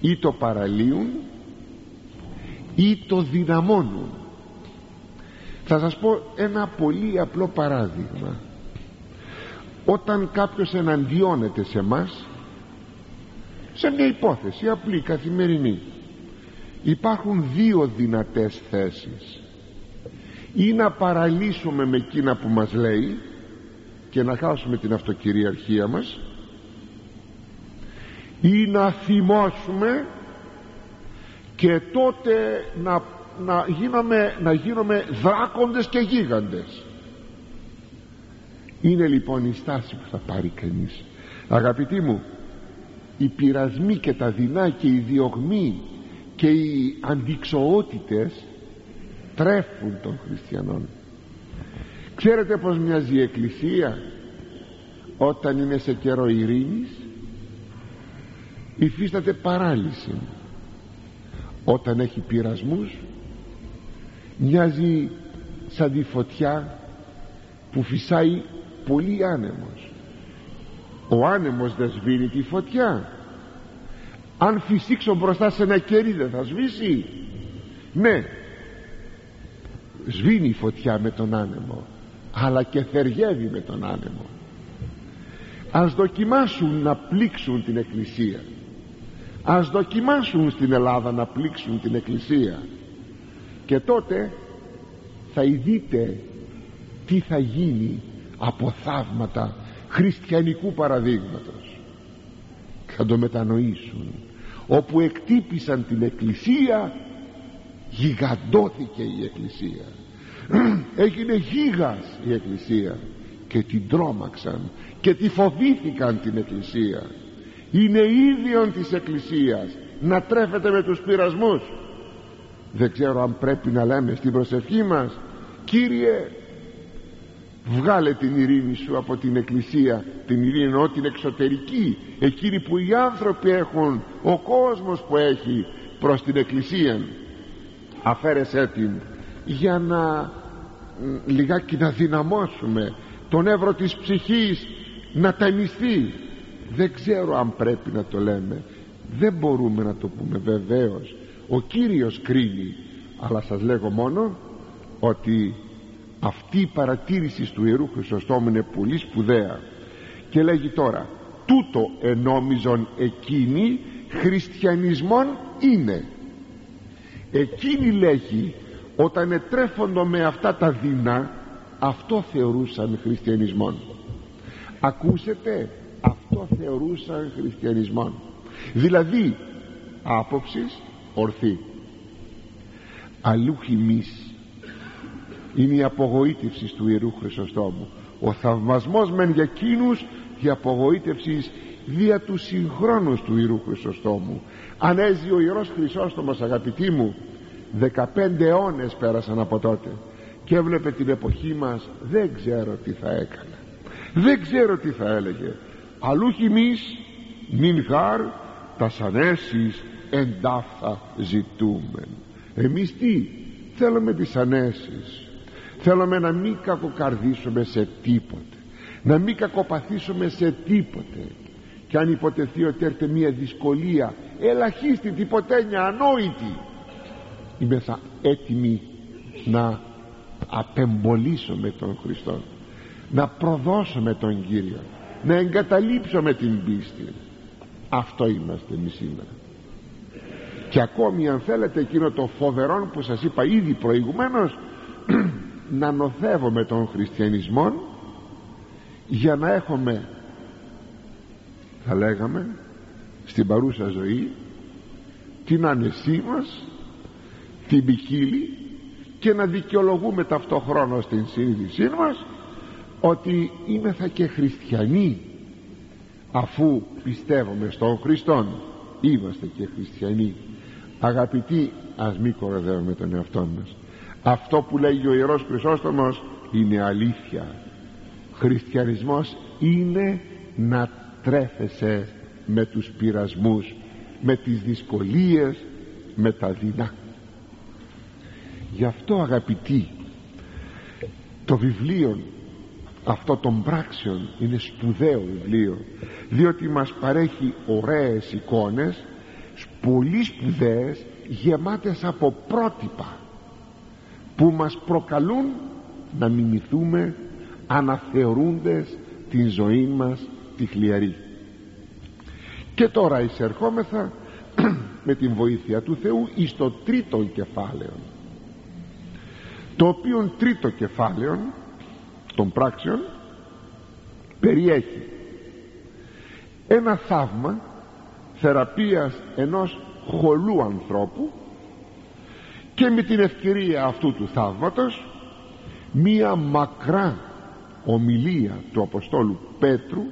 Ή το παραλύουν ή το δυναμώνουν. Θα σας πω ένα πολύ απλό παράδειγμα όταν κάποιος εναντιώνεται σε μας σε μια υπόθεση απλή καθημερινή υπάρχουν δύο δυνατές θέσεις. Ή να παραλύσουμε με εκείνα που μας λέει και να χάσουμε την αυτοκυριαρχία μας ή να θυμώσουμε και τότε να, να, γίνουμε, να γίνουμε δράκοντες και γίγαντες είναι λοιπόν η στάση που θα πάρει κανείς. Αγαπητοί μου οι πειρασμοί και τα δεινά και οι διωγμοί και οι αντικσοότητες τρέφουν των χριστιανών ξέρετε πως μοιάζει η εκκλησία όταν είναι σε καιρό ειρήνης; Υφίσταται παράλυση. Όταν έχει πειρασμούς μοιάζει σαν τη φωτιά που φυσάει πολύ άνεμος. Ο άνεμος δεν σβήνει τη φωτιά. Αν φυσήξω μπροστά σε ένα κερί δεν θα σβήσει. Ναι σβήνει η φωτιά με τον άνεμο αλλά και θεριεύει με τον άνεμο. Ας δοκιμάσουν να πλήξουν την εκκλησία. Ας δοκιμάσουν στην Ελλάδα να πλήξουν την εκκλησία. Και τότε θα ειδείτε τι θα γίνει από θαύματα χριστιανικού παραδείγματος. Θα το μετανοήσουν. Όπου εκτύπησαν την εκκλησία γιγαντώθηκε η εκκλησία. [clears throat] Έγινε γίγας η εκκλησία. Και την τρόμαξαν και τη φοβήθηκαν την εκκλησία. Είναι ίδιον της εκκλησίας να τρέφεται με τους πειρασμούς. Δεν ξέρω αν πρέπει να λέμε στην προσευχή μας Κύριε βγάλε την ειρήνη σου από την εκκλησία. Την ειρήνη εννοώ την εξωτερική. Εκείνη που οι άνθρωποι έχουν ο κόσμος που έχει προς την εκκλησία. Αφαίρεσέ την για να λιγάκι να δυναμώσουμε τον εύρο της ψυχής να ταινιστεί. Δεν ξέρω αν πρέπει να το λέμε. Δεν μπορούμε να το πούμε βεβαίως. Ο Κύριος κρίνει. Αλλά σας λέγω μόνο ότι αυτή η παρατήρηση του Ιερού Χρυσοστόμου είναι πολύ σπουδαία και λέγει τώρα τούτο ενόμιζον εκείνη χριστιανισμόν είναι εκείνη λέγει όταν ετρέφοντο με αυτά τα δεινά αυτό θεωρούσαν χριστιανισμόν ακούσετε αυτό θεωρούσαν χριστιανισμόν δηλαδή άποψης ορθή. Αλλού χυμής είναι η απογοήτευση του Ιερού Χρυσοστόμου. Ο θαυμασμός μεν για εκείνους η απογοήτευση δια του συγχρόνους του Ιερού Χρυσοστόμου. Αν έζει ο Ιερός Χρυσόστομος αγαπητοί μου 15 αιώνες πέρασαν από τότε και έβλεπε την εποχή μας δεν ξέρω τι θα έκανε. Δεν ξέρω τι θα έλεγε. Αλλού εμείς μην χάρ τα ανέσεις εντάφθα ζητούμε εμείς τι θέλουμε τις ανέσεις θέλουμε να μην κακοκαρδίσουμε σε τίποτε να μην κακοπαθήσουμε σε τίποτε. Και αν υποτεθεί ότι έρθει μια δυσκολία ελαχίστη τυποτένια ανόητη είμαι θα έτοιμη να απεμπολίσω με τον Χριστό να προδώσω με τον Κύριο να εγκαταλείψω με την πίστη. Αυτό είμαστε εμείς σήμερα. Και ακόμη αν θέλετε εκείνο το φοβερό που σας είπα ήδη προηγουμένως [clears throat] να νοθεύουμε τον χριστιανισμό για να έχουμε θα λέγαμε στην παρούσα ζωή την άνεσή μας την ποικίλη και να δικαιολογούμε ταυτόχρονα στην συνείδησή μας ότι είμεθα και χριστιανοί αφού πιστεύουμε στον Χριστόν είμαστε και χριστιανοί. Αγαπητοί ας μην κοροδεύουμε τον εαυτό μας αυτό που λέγει ο Ιερός Χρυσόστομος είναι αλήθεια. Χριστιανισμός είναι να τρέφεσαι με τους πειρασμούς με τις δυσκολίες με τα δεινά. Γι' αυτό αγαπητοί το βιβλίο αυτό των πράξεων είναι σπουδαίο βιβλίο διότι μας παρέχει ωραίες εικόνες πολύ σπουδαίες γεμάτες από πρότυπα που μας προκαλούν να μιμηθούμε αναθεωρούντες την ζωή μας τη χλιαρή. Και τώρα εισερχόμεθα [clears throat] με την βοήθεια του Θεού εις το τρίτο κεφάλαιο το οποίο τρίτο κεφάλαιο των πράξεων περιέχει ένα θαύμα θεραπείας ενός χολού ανθρώπου και με την ευκαιρία αυτού του θαύματος μία μακρά ομιλία του Αποστόλου Πέτρου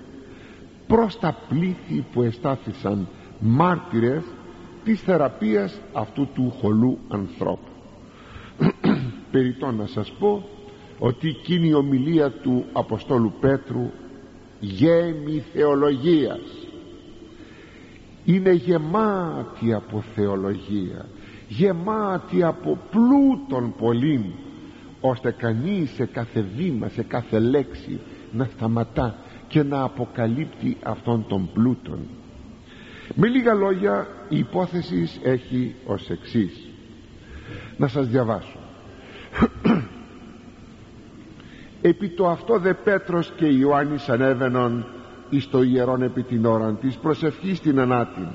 προς τα πλήθη που εστάθησαν μάρτυρες της θεραπείας αυτού του χολού ανθρώπου. [clears throat] Περιτώ να σας πω ότι εκείνη η ομιλία του Αποστόλου Πέτρου γέμι θεολογίας. Είναι γεμάτη από θεολογίας γεμάτη από πλούτον πολλήν ώστε κανείς σε κάθε βήμα σε κάθε λέξη να σταματά και να αποκαλύπτει αυτόν τον πλούτον. Με λίγα λόγια η υπόθεση έχει ως εξής. Να σας διαβάσω. [clears throat] Επί το αυτό δε Πέτρος και Ιωάννης ανέβαινον εις το ιερόν επί την ώραν της προσευχής στην ανάτην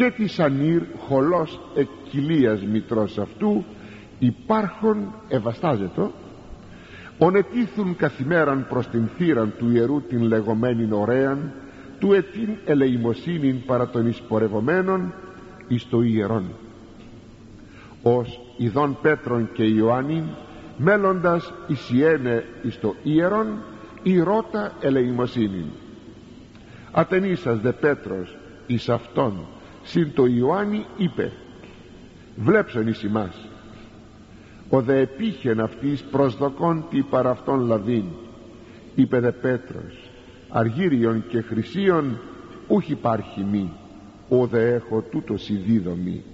και της ανήρ χολός εκκυλίας μητρός αυτού υπάρχον ευαστάζετο ονετήθουν καθημέραν προς την θύραν του ιερού την λεγόμενην ωραίαν του ετήν ελεημοσύνην παρά των εισπορευομένων εις το ιερόν. Ως ειδών Πέτρον και Ιωάννη μέλλοντας εισιένε εις το ιερόν η ρότα ελεημοσύνην. Ατενίσας δε Πέτρος εις αυτόν συν το Ιωάννη είπε βλέψον εις ημάς ο δε επίχεν αυτής προσδοκών τι παρά αυτόν λαβήν είπε δε Πέτρος αργύριον και χρυσίων ούχ υπάρχει μη ο δε έχω τούτος ειδίδομη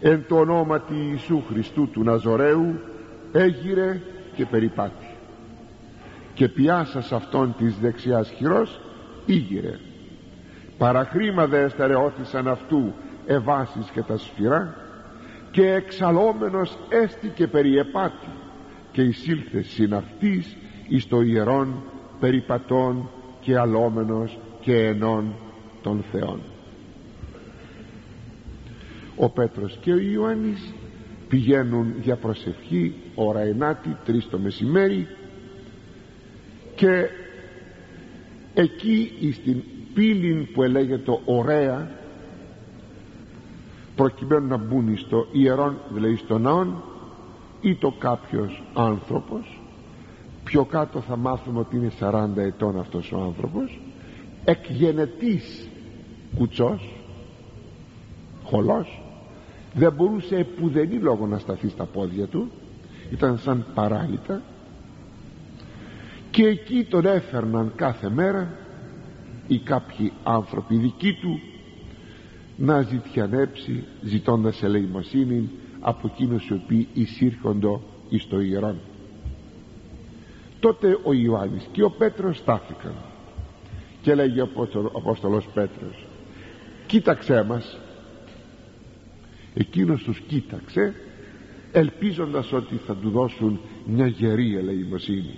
εν το ονόματι Ιησού Χριστού του Ναζωρέου έγειρε και περιπάτη. Και πιάσας αυτόν της δεξιάς χειρός ήγηρε παραχρήμα δε εστερεώθησαν αυτού εβάσεις και τα σφυρά και εξαλόμενος έστηκε περιεπάτη και εισήλθε συν αυτής εις το ιερόν περιπατών και αλόμενος και ενών των Θεών. Ο Πέτρος και ο Ιωάννης πηγαίνουν για προσευχή ώρα ενάτη τρεις το μεσημέρι και εκεί στην πύλη που ελέγεται ωραία προκειμένου να μπουν στο ιερόν δηλαδή στο ναόν ή το κάποιος άνθρωπος. Πιο κάτω θα μάθουμε ότι είναι 40 ετών αυτός ο άνθρωπος. Εκγενετής κουτσός χολός. Δεν μπορούσε επουδενή λόγο να σταθεί στα πόδια του. Ήταν σαν παράλυτα. Και εκεί τον έφερναν κάθε μέρα ή κάποιοι άνθρωποι δικοί του να ζητιανέψει ζητώντας ελεημοσύνη από εκείνους οι οποίοι εισήρχοντο εις το ιερόν. Τότε ο Ιωάννης και ο Πέτρος στάθηκαν και λέγει ο Απόστολος Πέτρος κοίταξέ μας εκείνος τους κοίταξε ελπίζοντας ότι θα του δώσουν μια γερή ελεημοσύνη.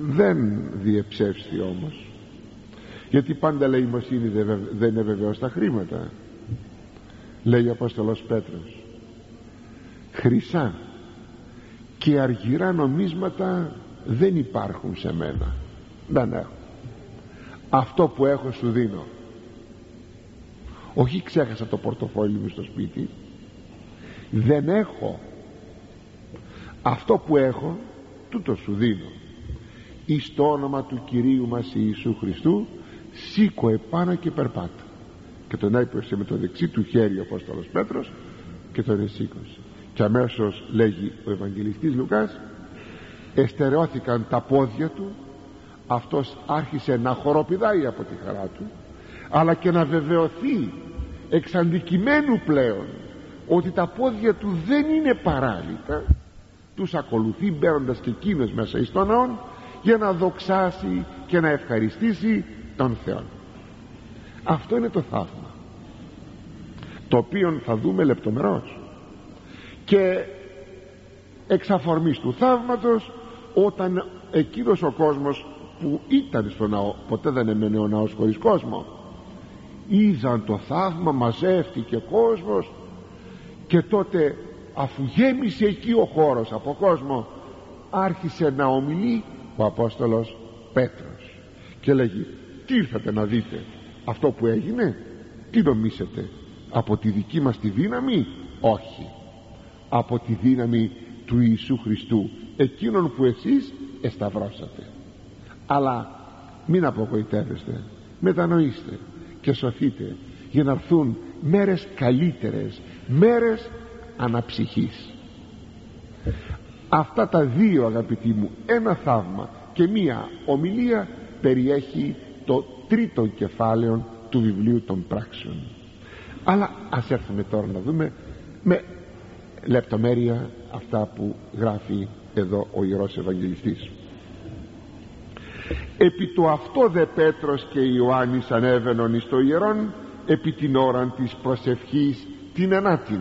Δεν διεψεύστη όμως γιατί πάντα ελεημοσύνη δεν είναι βεβαίως τα χρήματα λέει ο Απόστολος Πέτρος. Χρυσά και αργυρά νομίσματα δεν υπάρχουν σε μένα. Δεν έχω. Αυτό που έχω σου δίνω όχι ξέχασα το πορτοφόλι μου στο σπίτι. Δεν έχω. Αυτό που έχω τούτο σου δίνω. Εις το όνομα του Κυρίου μας Ιησού Χριστού σήκω επάνω και περπάτα. Και τον έπεσε με το δεξί του χέρι ο Απόστολος Πέτρος και τον εσήκωσε. Και αμέσως λέγει ο Ευαγγελιστής Λουκάς εστερεώθηκαν τα πόδια του αυτός άρχισε να χοροπηδάει από τη χαρά του αλλά και να βεβαιωθεί εξ αντικειμένου πλέον ότι τα πόδια του δεν είναι παράλυτα τους ακολουθεί μπαίνοντας και εκείνος μέσα εις τον ναόν για να δοξάσει και να ευχαριστήσει τον Θεό αυτό είναι το θαύμα το οποίο θα δούμε λεπτομερώς. Και εξ αφορμής του θαύματος όταν εκείνος ο κόσμος που ήταν στο ναό ποτέ δεν έμενε ο ναός χωρίς κόσμο είδαν το θαύμα μαζεύτηκε κόσμος και τότε αφού γέμισε εκεί ο χώρος από κόσμο άρχισε να ομιλεί ο Απόστολος Πέτρος. Και λέγει τι ήρθατε να δείτε; Αυτό που έγινε; Τι νομίσετε από τη δική μας τη δύναμη; Όχι. Από τη δύναμη του Ιησού Χριστού εκείνον που εσείς εσταυρώσατε. Αλλά μην απογοητεύεστε μετανοήστε και σωθείτε για να έρθουν μέρες καλύτερες μέρες αναψυχής. Αυτά τα δύο αγαπητοί μου ένα θαύμα και μία ομιλία περιέχει το τρίτο κεφάλαιο του βιβλίου των πράξεων. Αλλά ας έρθουμε τώρα να δούμε με λεπτομέρεια αυτά που γράφει εδώ ο Ιερός Ευαγγελιστής. Επί το αυτό δε Πέτρος και Ιωάννης ανέβαινον εις το ιερόν επί την ώρα της προσευχής την ενάτην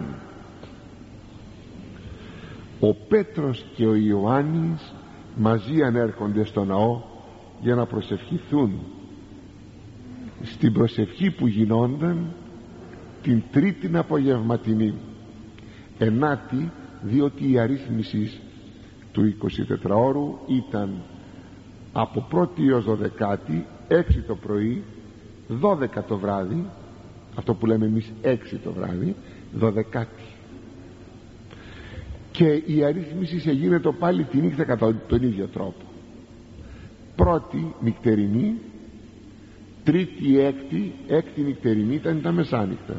ο Πέτρος και ο Ιωάννης μαζί ανέρχονται στο ναό για να προσευχηθούν στην προσευχή που γινόταν την τρίτην απογευματινή. Ενάτη διότι η αρρύθμισης του 24 ώρου ήταν από πρώτη έως δωδεκάτη έξι το πρωί δώδεκα το βράδυ αυτό που λέμε εμείς έξι το βράδυ δωδεκάτη. Και η αρρύθμισης σε γίνεται πάλι τη νύχτα κατά τον ίδιο τρόπο. Πρώτη νυχτερινή τρίτη έκτη έκτη νυχτερινή ήταν τα μεσάνυχτα.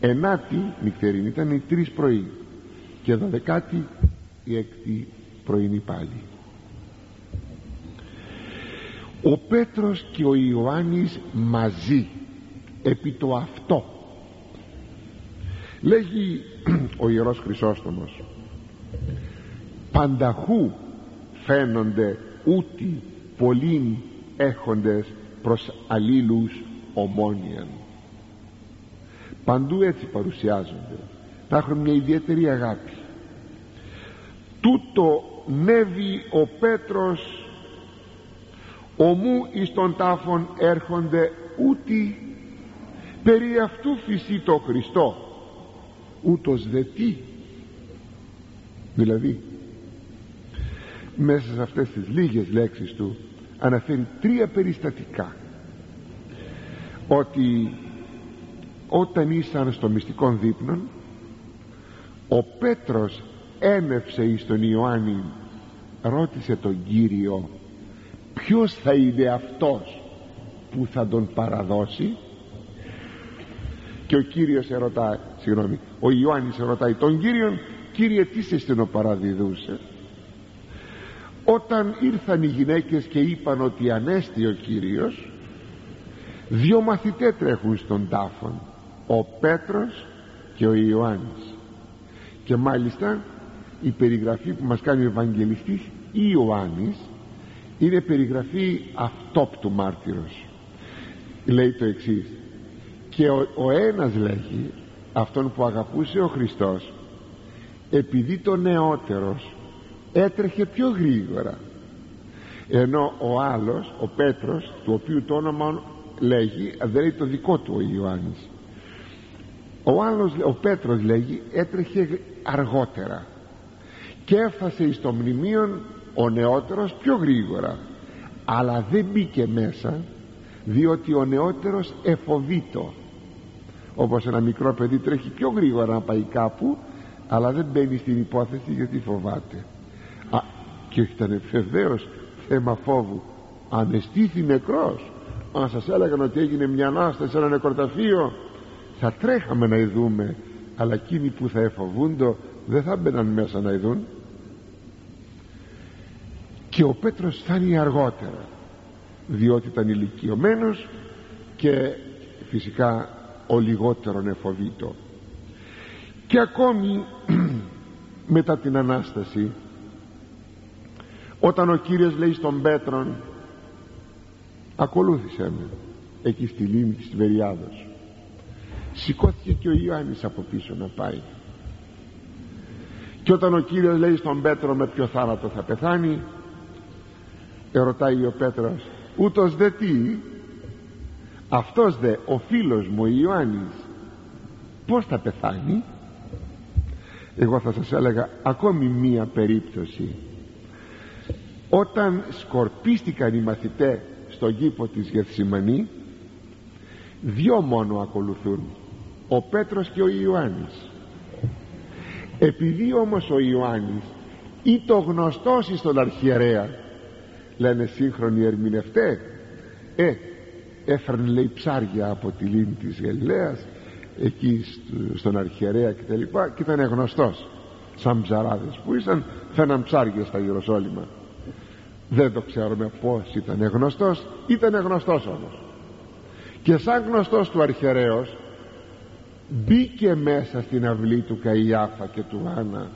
Ενάτη νυχτερινή ήταν η τρεις πρωί. Και δωδεκάτη η έκτη πρωινή πάλι. Ο Πέτρος και ο Ιωάννης μαζί επί το αυτό. Λέγει [clears throat] ο Ιερός Χρυσόστομος πανταχού φαίνονται ούτι πολλοί έχοντες προς αλλήλους ομόνιαν. Παντού έτσι παρουσιάζονται. Να έχουν μια ιδιαίτερη αγάπη. Τούτο νεύει ο Πέτρος ομού εις τον τάφον έρχονται ούτι περί αυτού φυσί το Χριστό. Ούτως δε τι. Δηλαδή μέσα σε αυτές τις λίγες λέξεις του αναφέρει τρία περιστατικά. Ότι όταν ήσαν στο μυστικό δείπνο ο Πέτρος ένευσε εις τον Ιωάννη ρώτησε τον Κύριο ποιος θα είναι αυτός που θα τον παραδώσει; Και ο Κύριος ερωτάει συγγνώμη ο Ιωάννης ερωτάει τον Κύριον Κύριε τι σε στενοπαραδιδούσε όταν ήρθαν οι γυναίκες και είπαν ότι ανέστη ο Κύριος δύο μαθητές τρέχουν στον τάφον ο Πέτρος και ο Ιωάννης. Και μάλιστα η περιγραφή που μας κάνει ο Ευαγγελιστής Ιωάννης είναι περιγραφή αυτόπτου μάρτυρος. Λέει το εξής και ο, ο ένας λέγει αυτόν που αγαπούσε ο Χριστός επειδή το νεότερος έτρεχε πιο γρήγορα. Ενώ ο άλλος ο Πέτρος του οποίου το όνομα λέγει δεν λέει το δικό του ο Ιωάννης. Ο άλλος ο Πέτρος λέγει έτρεχε αργότερα και έφτασε στο μνημείο ο νεότερος πιο γρήγορα. Αλλά δεν μπήκε μέσα διότι ο νεότερος εφοβήτο όπως ένα μικρό παιδί τρέχει πιο γρήγορα να πάει κάπου αλλά δεν μπαίνει στην υπόθεση γιατί φοβάται. Α, και ήταν βεβαίω θέμα φόβου. Ανεστήθη νεκρός. Αν σας έλεγαν ότι έγινε μια ανάσταση σε ένα νεκροταφείο. Θα τρέχαμε να ειδούμε αλλά εκείνοι που θα εφοβούντο δεν θα μπαίναν μέσα να ειδούν. Και ο Πέτρος φτάνει αργότερα διότι ήταν ηλικιωμένος και φυσικά ο λιγότερον εφοβήτο και ακόμη [clears throat] μετά την Ανάσταση όταν ο Κύριος λέει στον Πέτρον ακολούθησε με εκεί στη λίμνη της Βεριάδος σηκώθηκε και ο Ιωάννης από πίσω να πάει. Και όταν ο Κύριος λέει στον Πέτρο με ποιο θάνατο θα πεθάνει ερωτάει ο Πέτρος ούτως δε τι αυτός δε ο φίλος μου ο Ιωάννης πως θα πεθάνει; Εγώ θα σας έλεγα ακόμη μία περίπτωση όταν σκορπίστηκαν οι μαθητές στον κήπο της Γεθσιμανή δυο μόνο ακολουθούν ο Πέτρος και ο Ιωάννης. Επειδή όμως ο Ιωάννης ή το γνωστός στον αρχιερέα λένε σύγχρονοι ερμηνευτές ε, έφερνε λέει ψάρια από τη λίμνη της Γαλιλαίας εκεί στον αρχιερέα και τα λοιπά και ήταν γνωστός. Σαν ψαράδες που ήσαν φαίναν ψάρια στα Ιεροσόλυμα δεν το ξέρουμε πως ήταν γνωστός ήταν γνωστός όμως. Και σαν γνωστός του αρχιερέως μπήκε μέσα στην αυλή του Καϊάφα και του Άννα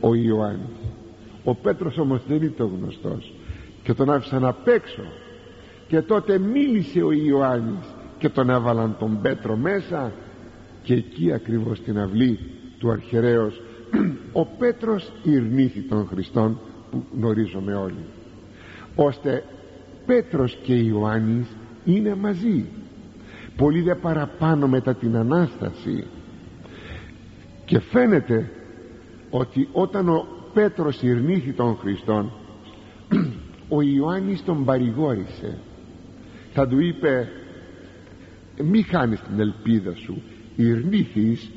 ο Ιωάννης. Ο Πέτρος όμως δεν ήταν γνωστός και τον άφησαν απ' έξω. Και τότε μίλησε ο Ιωάννης και τον έβαλαν τον Πέτρο μέσα και εκεί ακριβώς στην αυλή του αρχαιρέως [clears throat] ο Πέτρος ειρνήθη των Χριστών που γνωρίζουμε όλοι ώστε Πέτρος και Ιωάννης είναι μαζί. Πολύ δε παραπάνω μετά την Ανάσταση. Και φαίνεται ότι όταν ο Πέτρος ειρνήθη των Χριστών [clears throat] ο Ιωάννης τον παρηγόρησε. Θα του είπε μη χάνεις την ελπίδα σου. Ειρνήθεις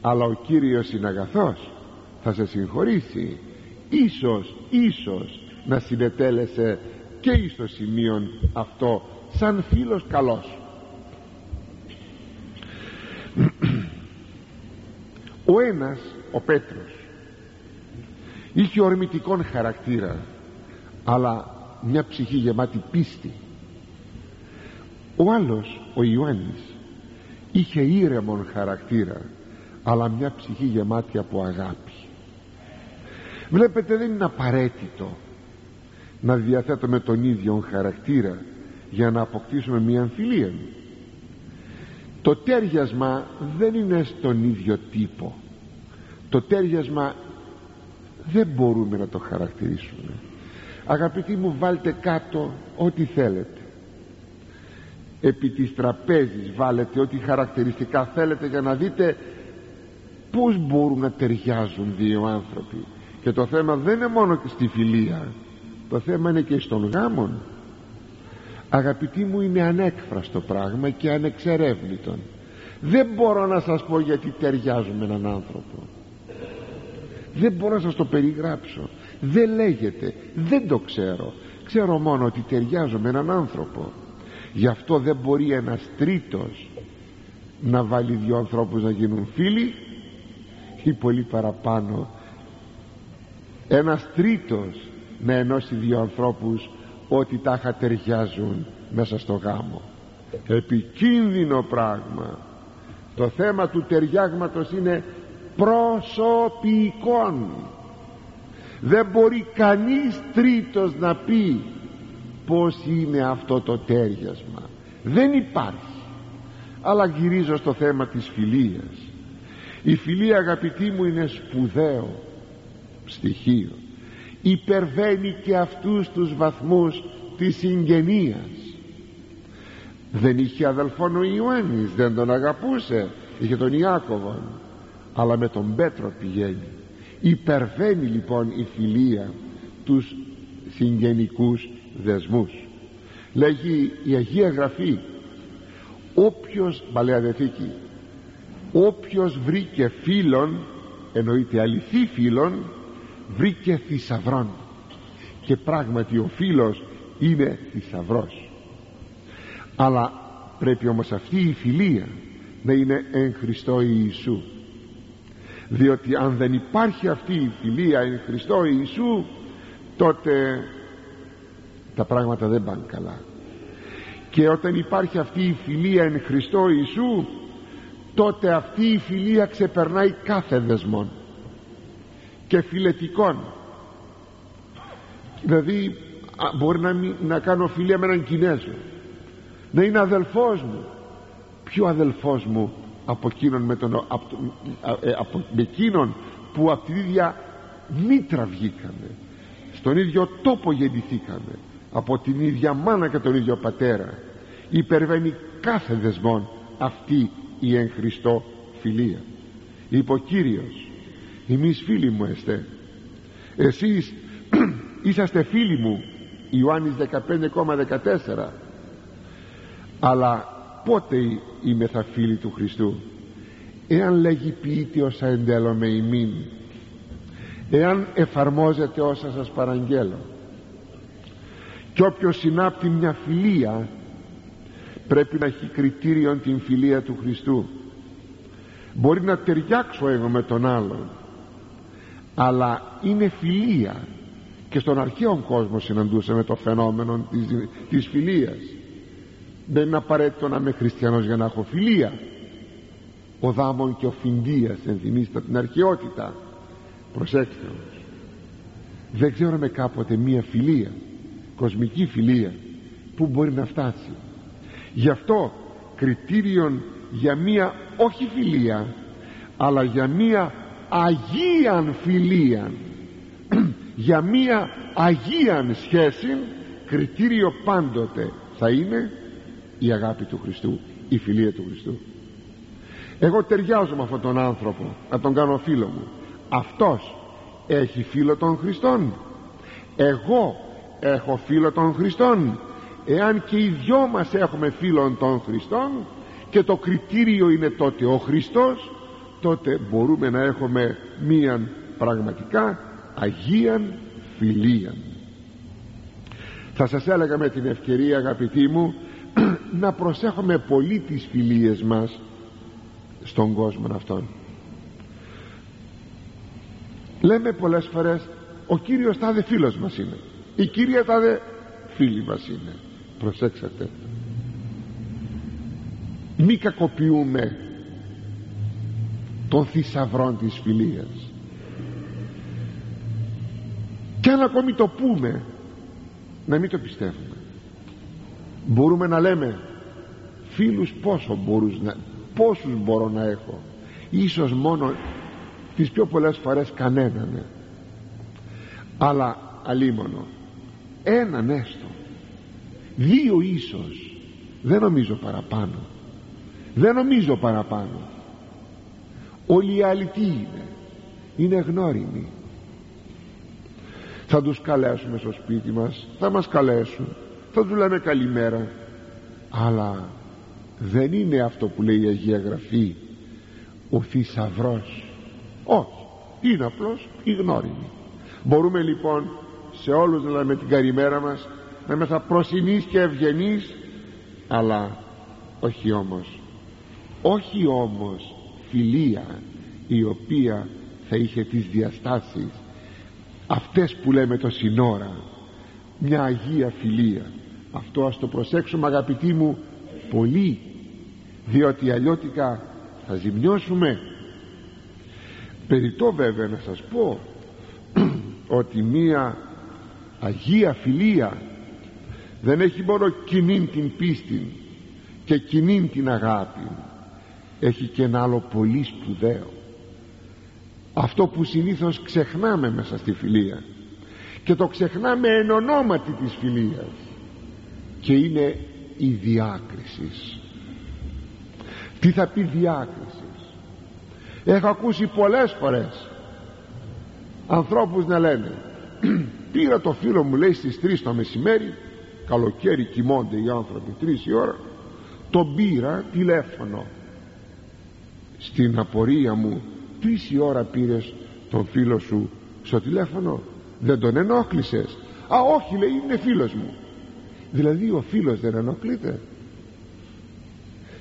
αλλά ο Κύριος είναι αγαθός. Θα σε συγχωρήσει ίσως ίσως να συνετέλεσε και εις το σημείο αυτό σαν φίλος καλός. Ο ένας ο Πέτρος είχε ορμητικόν χαρακτήρα αλλά μια ψυχή γεμάτη πίστη. Ο άλλος ο Ιωάννης είχε ήρεμον χαρακτήρα αλλά μια ψυχή γεμάτη από αγάπη βλέπετε δεν είναι απαραίτητο να διαθέτουμε τον ίδιο χαρακτήρα για να αποκτήσουμε μια αμφιλία. Το τέριασμα δεν είναι στον ίδιο τύπο. Το τέριασμα δεν μπορούμε να το χαρακτηρίσουμε. Αγαπητοί μου βάλτε κάτω ό,τι θέλετε. Επί της τραπέζης βάλετε ό,τι χαρακτηριστικά θέλετε για να δείτε πως μπορούν να ταιριάζουν δύο άνθρωποι και το θέμα δεν είναι μόνο και στη φιλία. Το θέμα είναι και στον γάμον. Αγαπητοί μου είναι ανέκφραστο πράγμα και ανεξερεύνητο δεν μπορώ να σας πω γιατί ταιριάζουμε έναν άνθρωπο. Δεν μπορώ να σας το περιγράψω. Δεν λέγεται. Δεν το ξέρω. Ξέρω μόνο ότι ταιριάζω με έναν άνθρωπο. Γι' αυτό δεν μπορεί ένας τρίτος να βάλει δύο ανθρώπους να γίνουν φίλοι ή πολύ παραπάνω ένας τρίτος να ενώσει δύο ανθρώπους ότι τάχα ταιριάζουν μέσα στο γάμο. Επικίνδυνο πράγμα. Το θέμα του ταιριάγματος είναι προσωπικών. Δεν μπορεί κανείς τρίτος να πει πως είναι αυτό το τέριασμα. Δεν υπάρχει. Αλλά γυρίζω στο θέμα της φιλίας. Η φιλία αγαπητοί μου είναι σπουδαίο στοιχείο. Υπερβαίνει και αυτούς τους βαθμούς της συγγενείας. Δεν είχε αδελφόν ο Ιωάννης δεν τον αγαπούσε είχε τον Ιάκωβον. Αλλά με τον Πέτρο πηγαίνει. Υπερβαίνει λοιπόν η φιλία τους συγγενικούς δεσμούς. Λέγει η Αγία Γραφή όποιος Παλαιά Δεθήκη όποιος βρήκε φίλον εννοείται αληθή φίλον βρήκε θησαυρών και πράγματι ο φίλος είναι θησαυρός. αλλά πρέπει όμως αυτή η φιλία να είναι εν Χριστώ Ιησού. Διότι αν δεν υπάρχει αυτή η φιλία εν Χριστώ Ιησού τότε τα πράγματα δεν πάνε καλά. Και όταν υπάρχει αυτή η φιλία εν Χριστώ Ιησού τότε αυτή η φιλία ξεπερνάει κάθε δεσμόν και φιλετικών. Δηλαδή μπορεί να, να κάνω φιλία με έναν Κινέζο. Να είναι αδελφός μου. Ποιο αδελφός μου από εκείνον, με τον, από, ε, από, με εκείνον που από την ίδια μήτρα βγήκαμε. Στον ίδιο τόπο γεννηθήκαμε. Από την ίδια μάνα και τον ίδιο πατέρα. Υπερβαίνει κάθε δεσμόν αυτή η εν Χριστώ φιλία. Είπε ο Κύριος εμείς φίλοι μου εστε εσείς [clears throat] είσαστε φίλοι μου Ιωάννης 15,14 αλλά πότε είμαι θα φίλοι του Χριστού; Εάν λέγει ποιήτη όσα εντέλω με ημίν εάν εφαρμόζεται όσα σας παραγγέλω και όποιος συνάπτει μια φιλία πρέπει να έχει κριτήριο την φιλία του Χριστού. Μπορεί να ταιριάξω εγώ με τον άλλον αλλά είναι φιλία. Και στον αρχαίο κόσμο συναντούσαμε το φαινόμενο της, της φιλίας. Δεν είναι απαραίτητο να είμαι χριστιανός για να έχω φιλία. Ο δάμον και ο φιντίας ενθυμίστε την αρχαιότητα. Προσέξτε όμως. Δεν ξέρω με κάποτε μία φιλία κοσμική φιλία που μπορεί να φτάσει. Γι' αυτό κριτήριον για μία όχι φιλία αλλά για μία αγίαν φιλία για μία αγίαν σχέση κριτήριο πάντοτε θα είναι η αγάπη του Χριστού η φιλία του Χριστού. Εγώ ταιριάζω με αυτόν τον άνθρωπο να τον κάνω φίλο μου. Αυτός έχει φίλο των Χριστών. Εγώ έχω φίλο των Χριστών. Εάν και οι δυο μας έχουμε φίλον των Χριστών και το κριτήριο είναι τότε ο Χριστός τότε μπορούμε να έχουμε μίαν πραγματικά αγίαν φιλία θα σας έλεγα με την ευκαιρία αγαπητοί μου [clears throat] να προσέχουμε πολύ τις φιλίες μας στον κόσμο αυτόν. Λέμε πολλές φορές ο Κύριος τάδε φίλος μας είναι. Η Κύρια τάδε φίλη μας είναι προσέξατε. Μη κακοποιούμε των θησαυρών της φιλίας. Και αν ακόμη το πούμε να μην το πιστεύουμε. Μπορούμε να λέμε φίλους πόσο μπορούς να, πόσους μπορώ να έχω; Ίσως μόνο τις πιο πολλές φορές κανέναν. Αλλά αλίμονο έναν έστω. Δύο ίσως. Δεν νομίζω παραπάνω. Δεν νομίζω παραπάνω όλοι οι άλλοι τι είναι. Είναι γνώριμοι. Θα τους καλέσουμε στο σπίτι μας. Θα μας καλέσουν. Θα τους λέμε καλημέρα. Αλλά δεν είναι αυτό που λέει η Αγία Γραφή. Ο θησαυρός. όχι. Είναι απλώς η γνώριμη μπορούμε λοιπόν σε όλους να λέμε την καλημέρα μας να είμαστε προσινείς και ευγενείς αλλά όχι όμως. Όχι όμως φιλία η οποία θα είχε τις διαστάσεις. Αυτές που λέμε το σύνορα μια Αγία Φιλία. Αυτό ας το προσέξουμε αγαπητοί μου πολύ διότι αλλιώτικα θα ζημιώσουμε. Περιτώ βέβαια να σας πω [clears throat] ότι μία Αγία Φιλία δεν έχει μόνο κοινή την πίστη και κοινή την αγάπη έχει και ένα άλλο πολύ σπουδαίο. Αυτό που συνήθως ξεχνάμε μέσα στη φιλία. Και το ξεχνάμε εν ονόματι της φιλίας. Και είναι η διάκρισης. Τι θα πει διάκρισης; Έχω ακούσει πολλές φορές ανθρώπους να λένε [clears throat] πήρα το φίλο μου λέει στις 3 το μεσημέρι καλοκαίρι κοιμώνται οι άνθρωποι 3 η ώρα τον πήρα τηλέφωνο στην απορία μου τρεις η ώρα πήρες τον φίλο σου στο τηλέφωνο; Δεν τον ενόχλησες; Α όχι λέει είναι φίλος μου. Δηλαδή ο φίλος δεν ενοχλείται;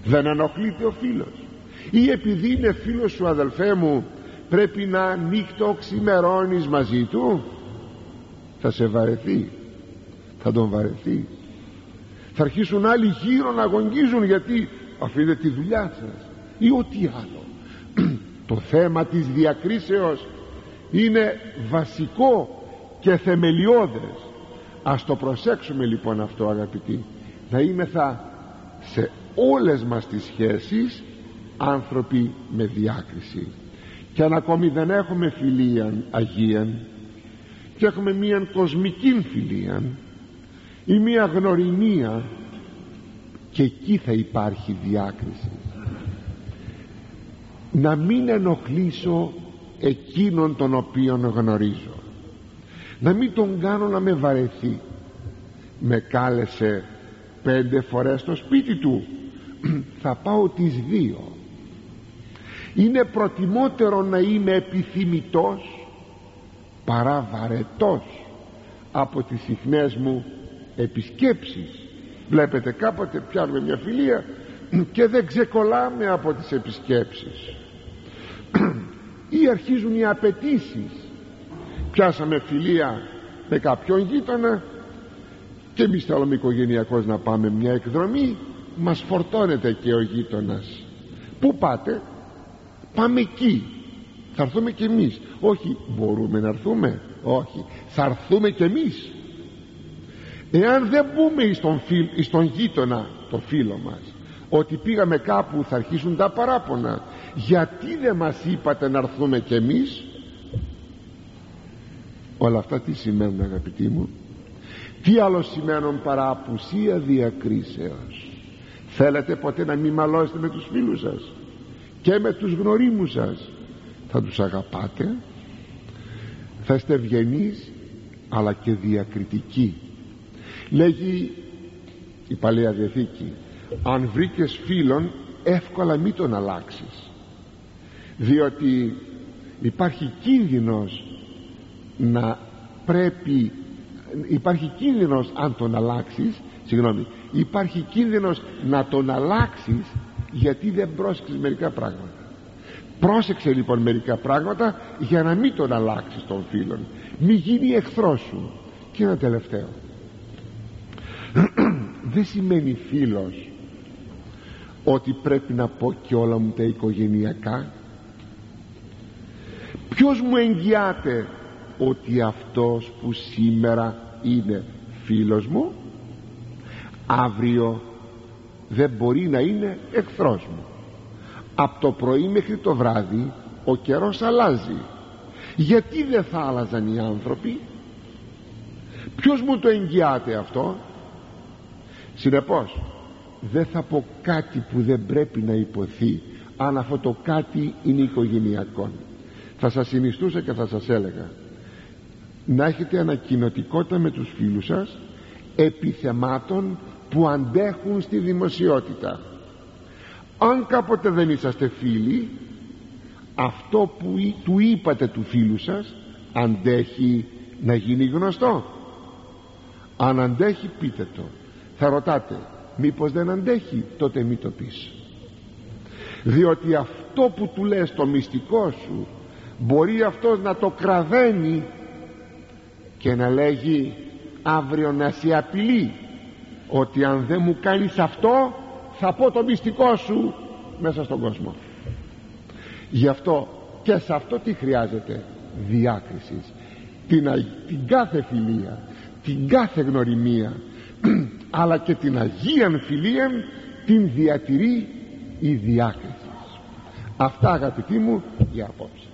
Δεν ενοχλείται ο φίλος. Ή επειδή είναι φίλος σου αδελφέ μου πρέπει να νύχτο ξημερώνεις μαζί του; Θα σε βαρεθεί. Θα τον βαρεθεί. Θα αρχίσουν άλλοι γύρω να αγωνίζουν γιατί αφήνετε τη δουλειά σας ή ό,τι άλλο. [clears throat] Το θέμα της διακρίσεως είναι βασικό και θεμελιώδες. Ας το προσέξουμε λοιπόν αυτό αγαπητοί. Να είμεθα σε όλες μας τις σχέσεις άνθρωποι με διάκριση. Και αν ακόμη δεν έχουμε φιλία Αγίαν και έχουμε μία κοσμική φιλία ή μία γνωριμία και εκεί θα υπάρχει διάκριση να μην ενοχλήσω εκείνον τον οποίον γνωρίζω. Να μην τον κάνω να με βαρεθεί. Με κάλεσε πέντε φορές στο σπίτι του. [clears throat] Θα πάω τις δύο. Είναι προτιμότερο να είμαι επιθυμητός παρά βαρετός από τις συχνές μου επισκέψεις. Βλέπετε κάποτε πιάνουμε μια φιλία και δεν ξεκολλάμε από τις επισκέψεις ή αρχίζουν οι απαιτήσεις. πιάσαμε φιλία με κάποιον γείτονα και εμείς θέλουμε οικογενειακώς να πάμε μια εκδρομή. Μας φορτώνεται και ο γείτονας. Πού πάτε; Πάμε εκεί. Θα έρθουμε και εμείς. Όχι μπορούμε να έρθουμε. Όχι θα έρθουμε και εμείς. Εάν δεν μπούμε στον, φιλ, στον γείτονα το φίλο μας ότι πήγαμε κάπου θα αρχίσουν τα παράπονα γιατί δεν μας είπατε να έρθουμε κι εμείς; Όλα αυτά τι σημαίνουν αγαπητοί μου; Τι άλλο σημαίνουν παρά απουσία διακρίσεως; Θέλετε ποτέ να μην μαλώσετε με τους φίλους σας και με τους γνωρίμους σας; Θα τους αγαπάτε; Θα είστε ευγενείς αλλά και διακριτικοί. Λέγει η Παλαιά Διαθήκη αν βρήκες φίλον εύκολα μην τον αλλάξεις διότι υπάρχει κίνδυνος να πρέπει υπάρχει κίνδυνος αν τον αλλάξεις συγγνώμη υπάρχει κίνδυνος να τον αλλάξεις γιατί δεν πρόσεξες μερικά πράγματα. Πρόσεξε λοιπόν μερικά πράγματα για να μην τον αλλάξεις τον φίλον. Μη γίνει εχθρός σου. Και ένα τελευταίο. [clears throat] Δεν σημαίνει φίλος ότι πρέπει να πω και όλα μου τα οικογενειακά ποιος μου εγγυάται ότι αυτός που σήμερα είναι φίλος μου αύριο δεν μπορεί να είναι εχθρός μου. Από το πρωί μέχρι το βράδυ ο καιρός αλλάζει. Γιατί δεν θα άλλαζαν οι άνθρωποι; Ποιος μου το εγγυάται αυτό; Συνεπώς δεν θα πω κάτι που δεν πρέπει να υποθεί αν αυτό το κάτι είναι οικογενειακό θα σας συνιστούσα και θα σας έλεγα. Να έχετε ανακοινωτικότητα με τους φίλους σας επιθεμάτων που αντέχουν στη δημοσιότητα. Αν κάποτε δεν είσαστε φίλοι αυτό που του είπατε του φίλου σας αντέχει να γίνει γνωστό. Αν αντέχει πείτε το. Θα ρωτάτε μήπως δεν αντέχει τότε μη το πεις. Διότι αυτό που του λες το μυστικό σου μπορεί αυτός να το κραδένει και να λέγει αύριο να σε απειλεί. Ότι αν δεν μου κάνεις αυτό θα πω το μυστικό σου μέσα στον κόσμο γι' αυτό και σε αυτό τι χρειάζεται διάκρισης. Την, την κάθε φιλία την κάθε γνωριμία [clears throat] αλλά και την Αγία Φιλία την διατηρεί η διάκριση. Αυτά αγαπητοί μου για απόψε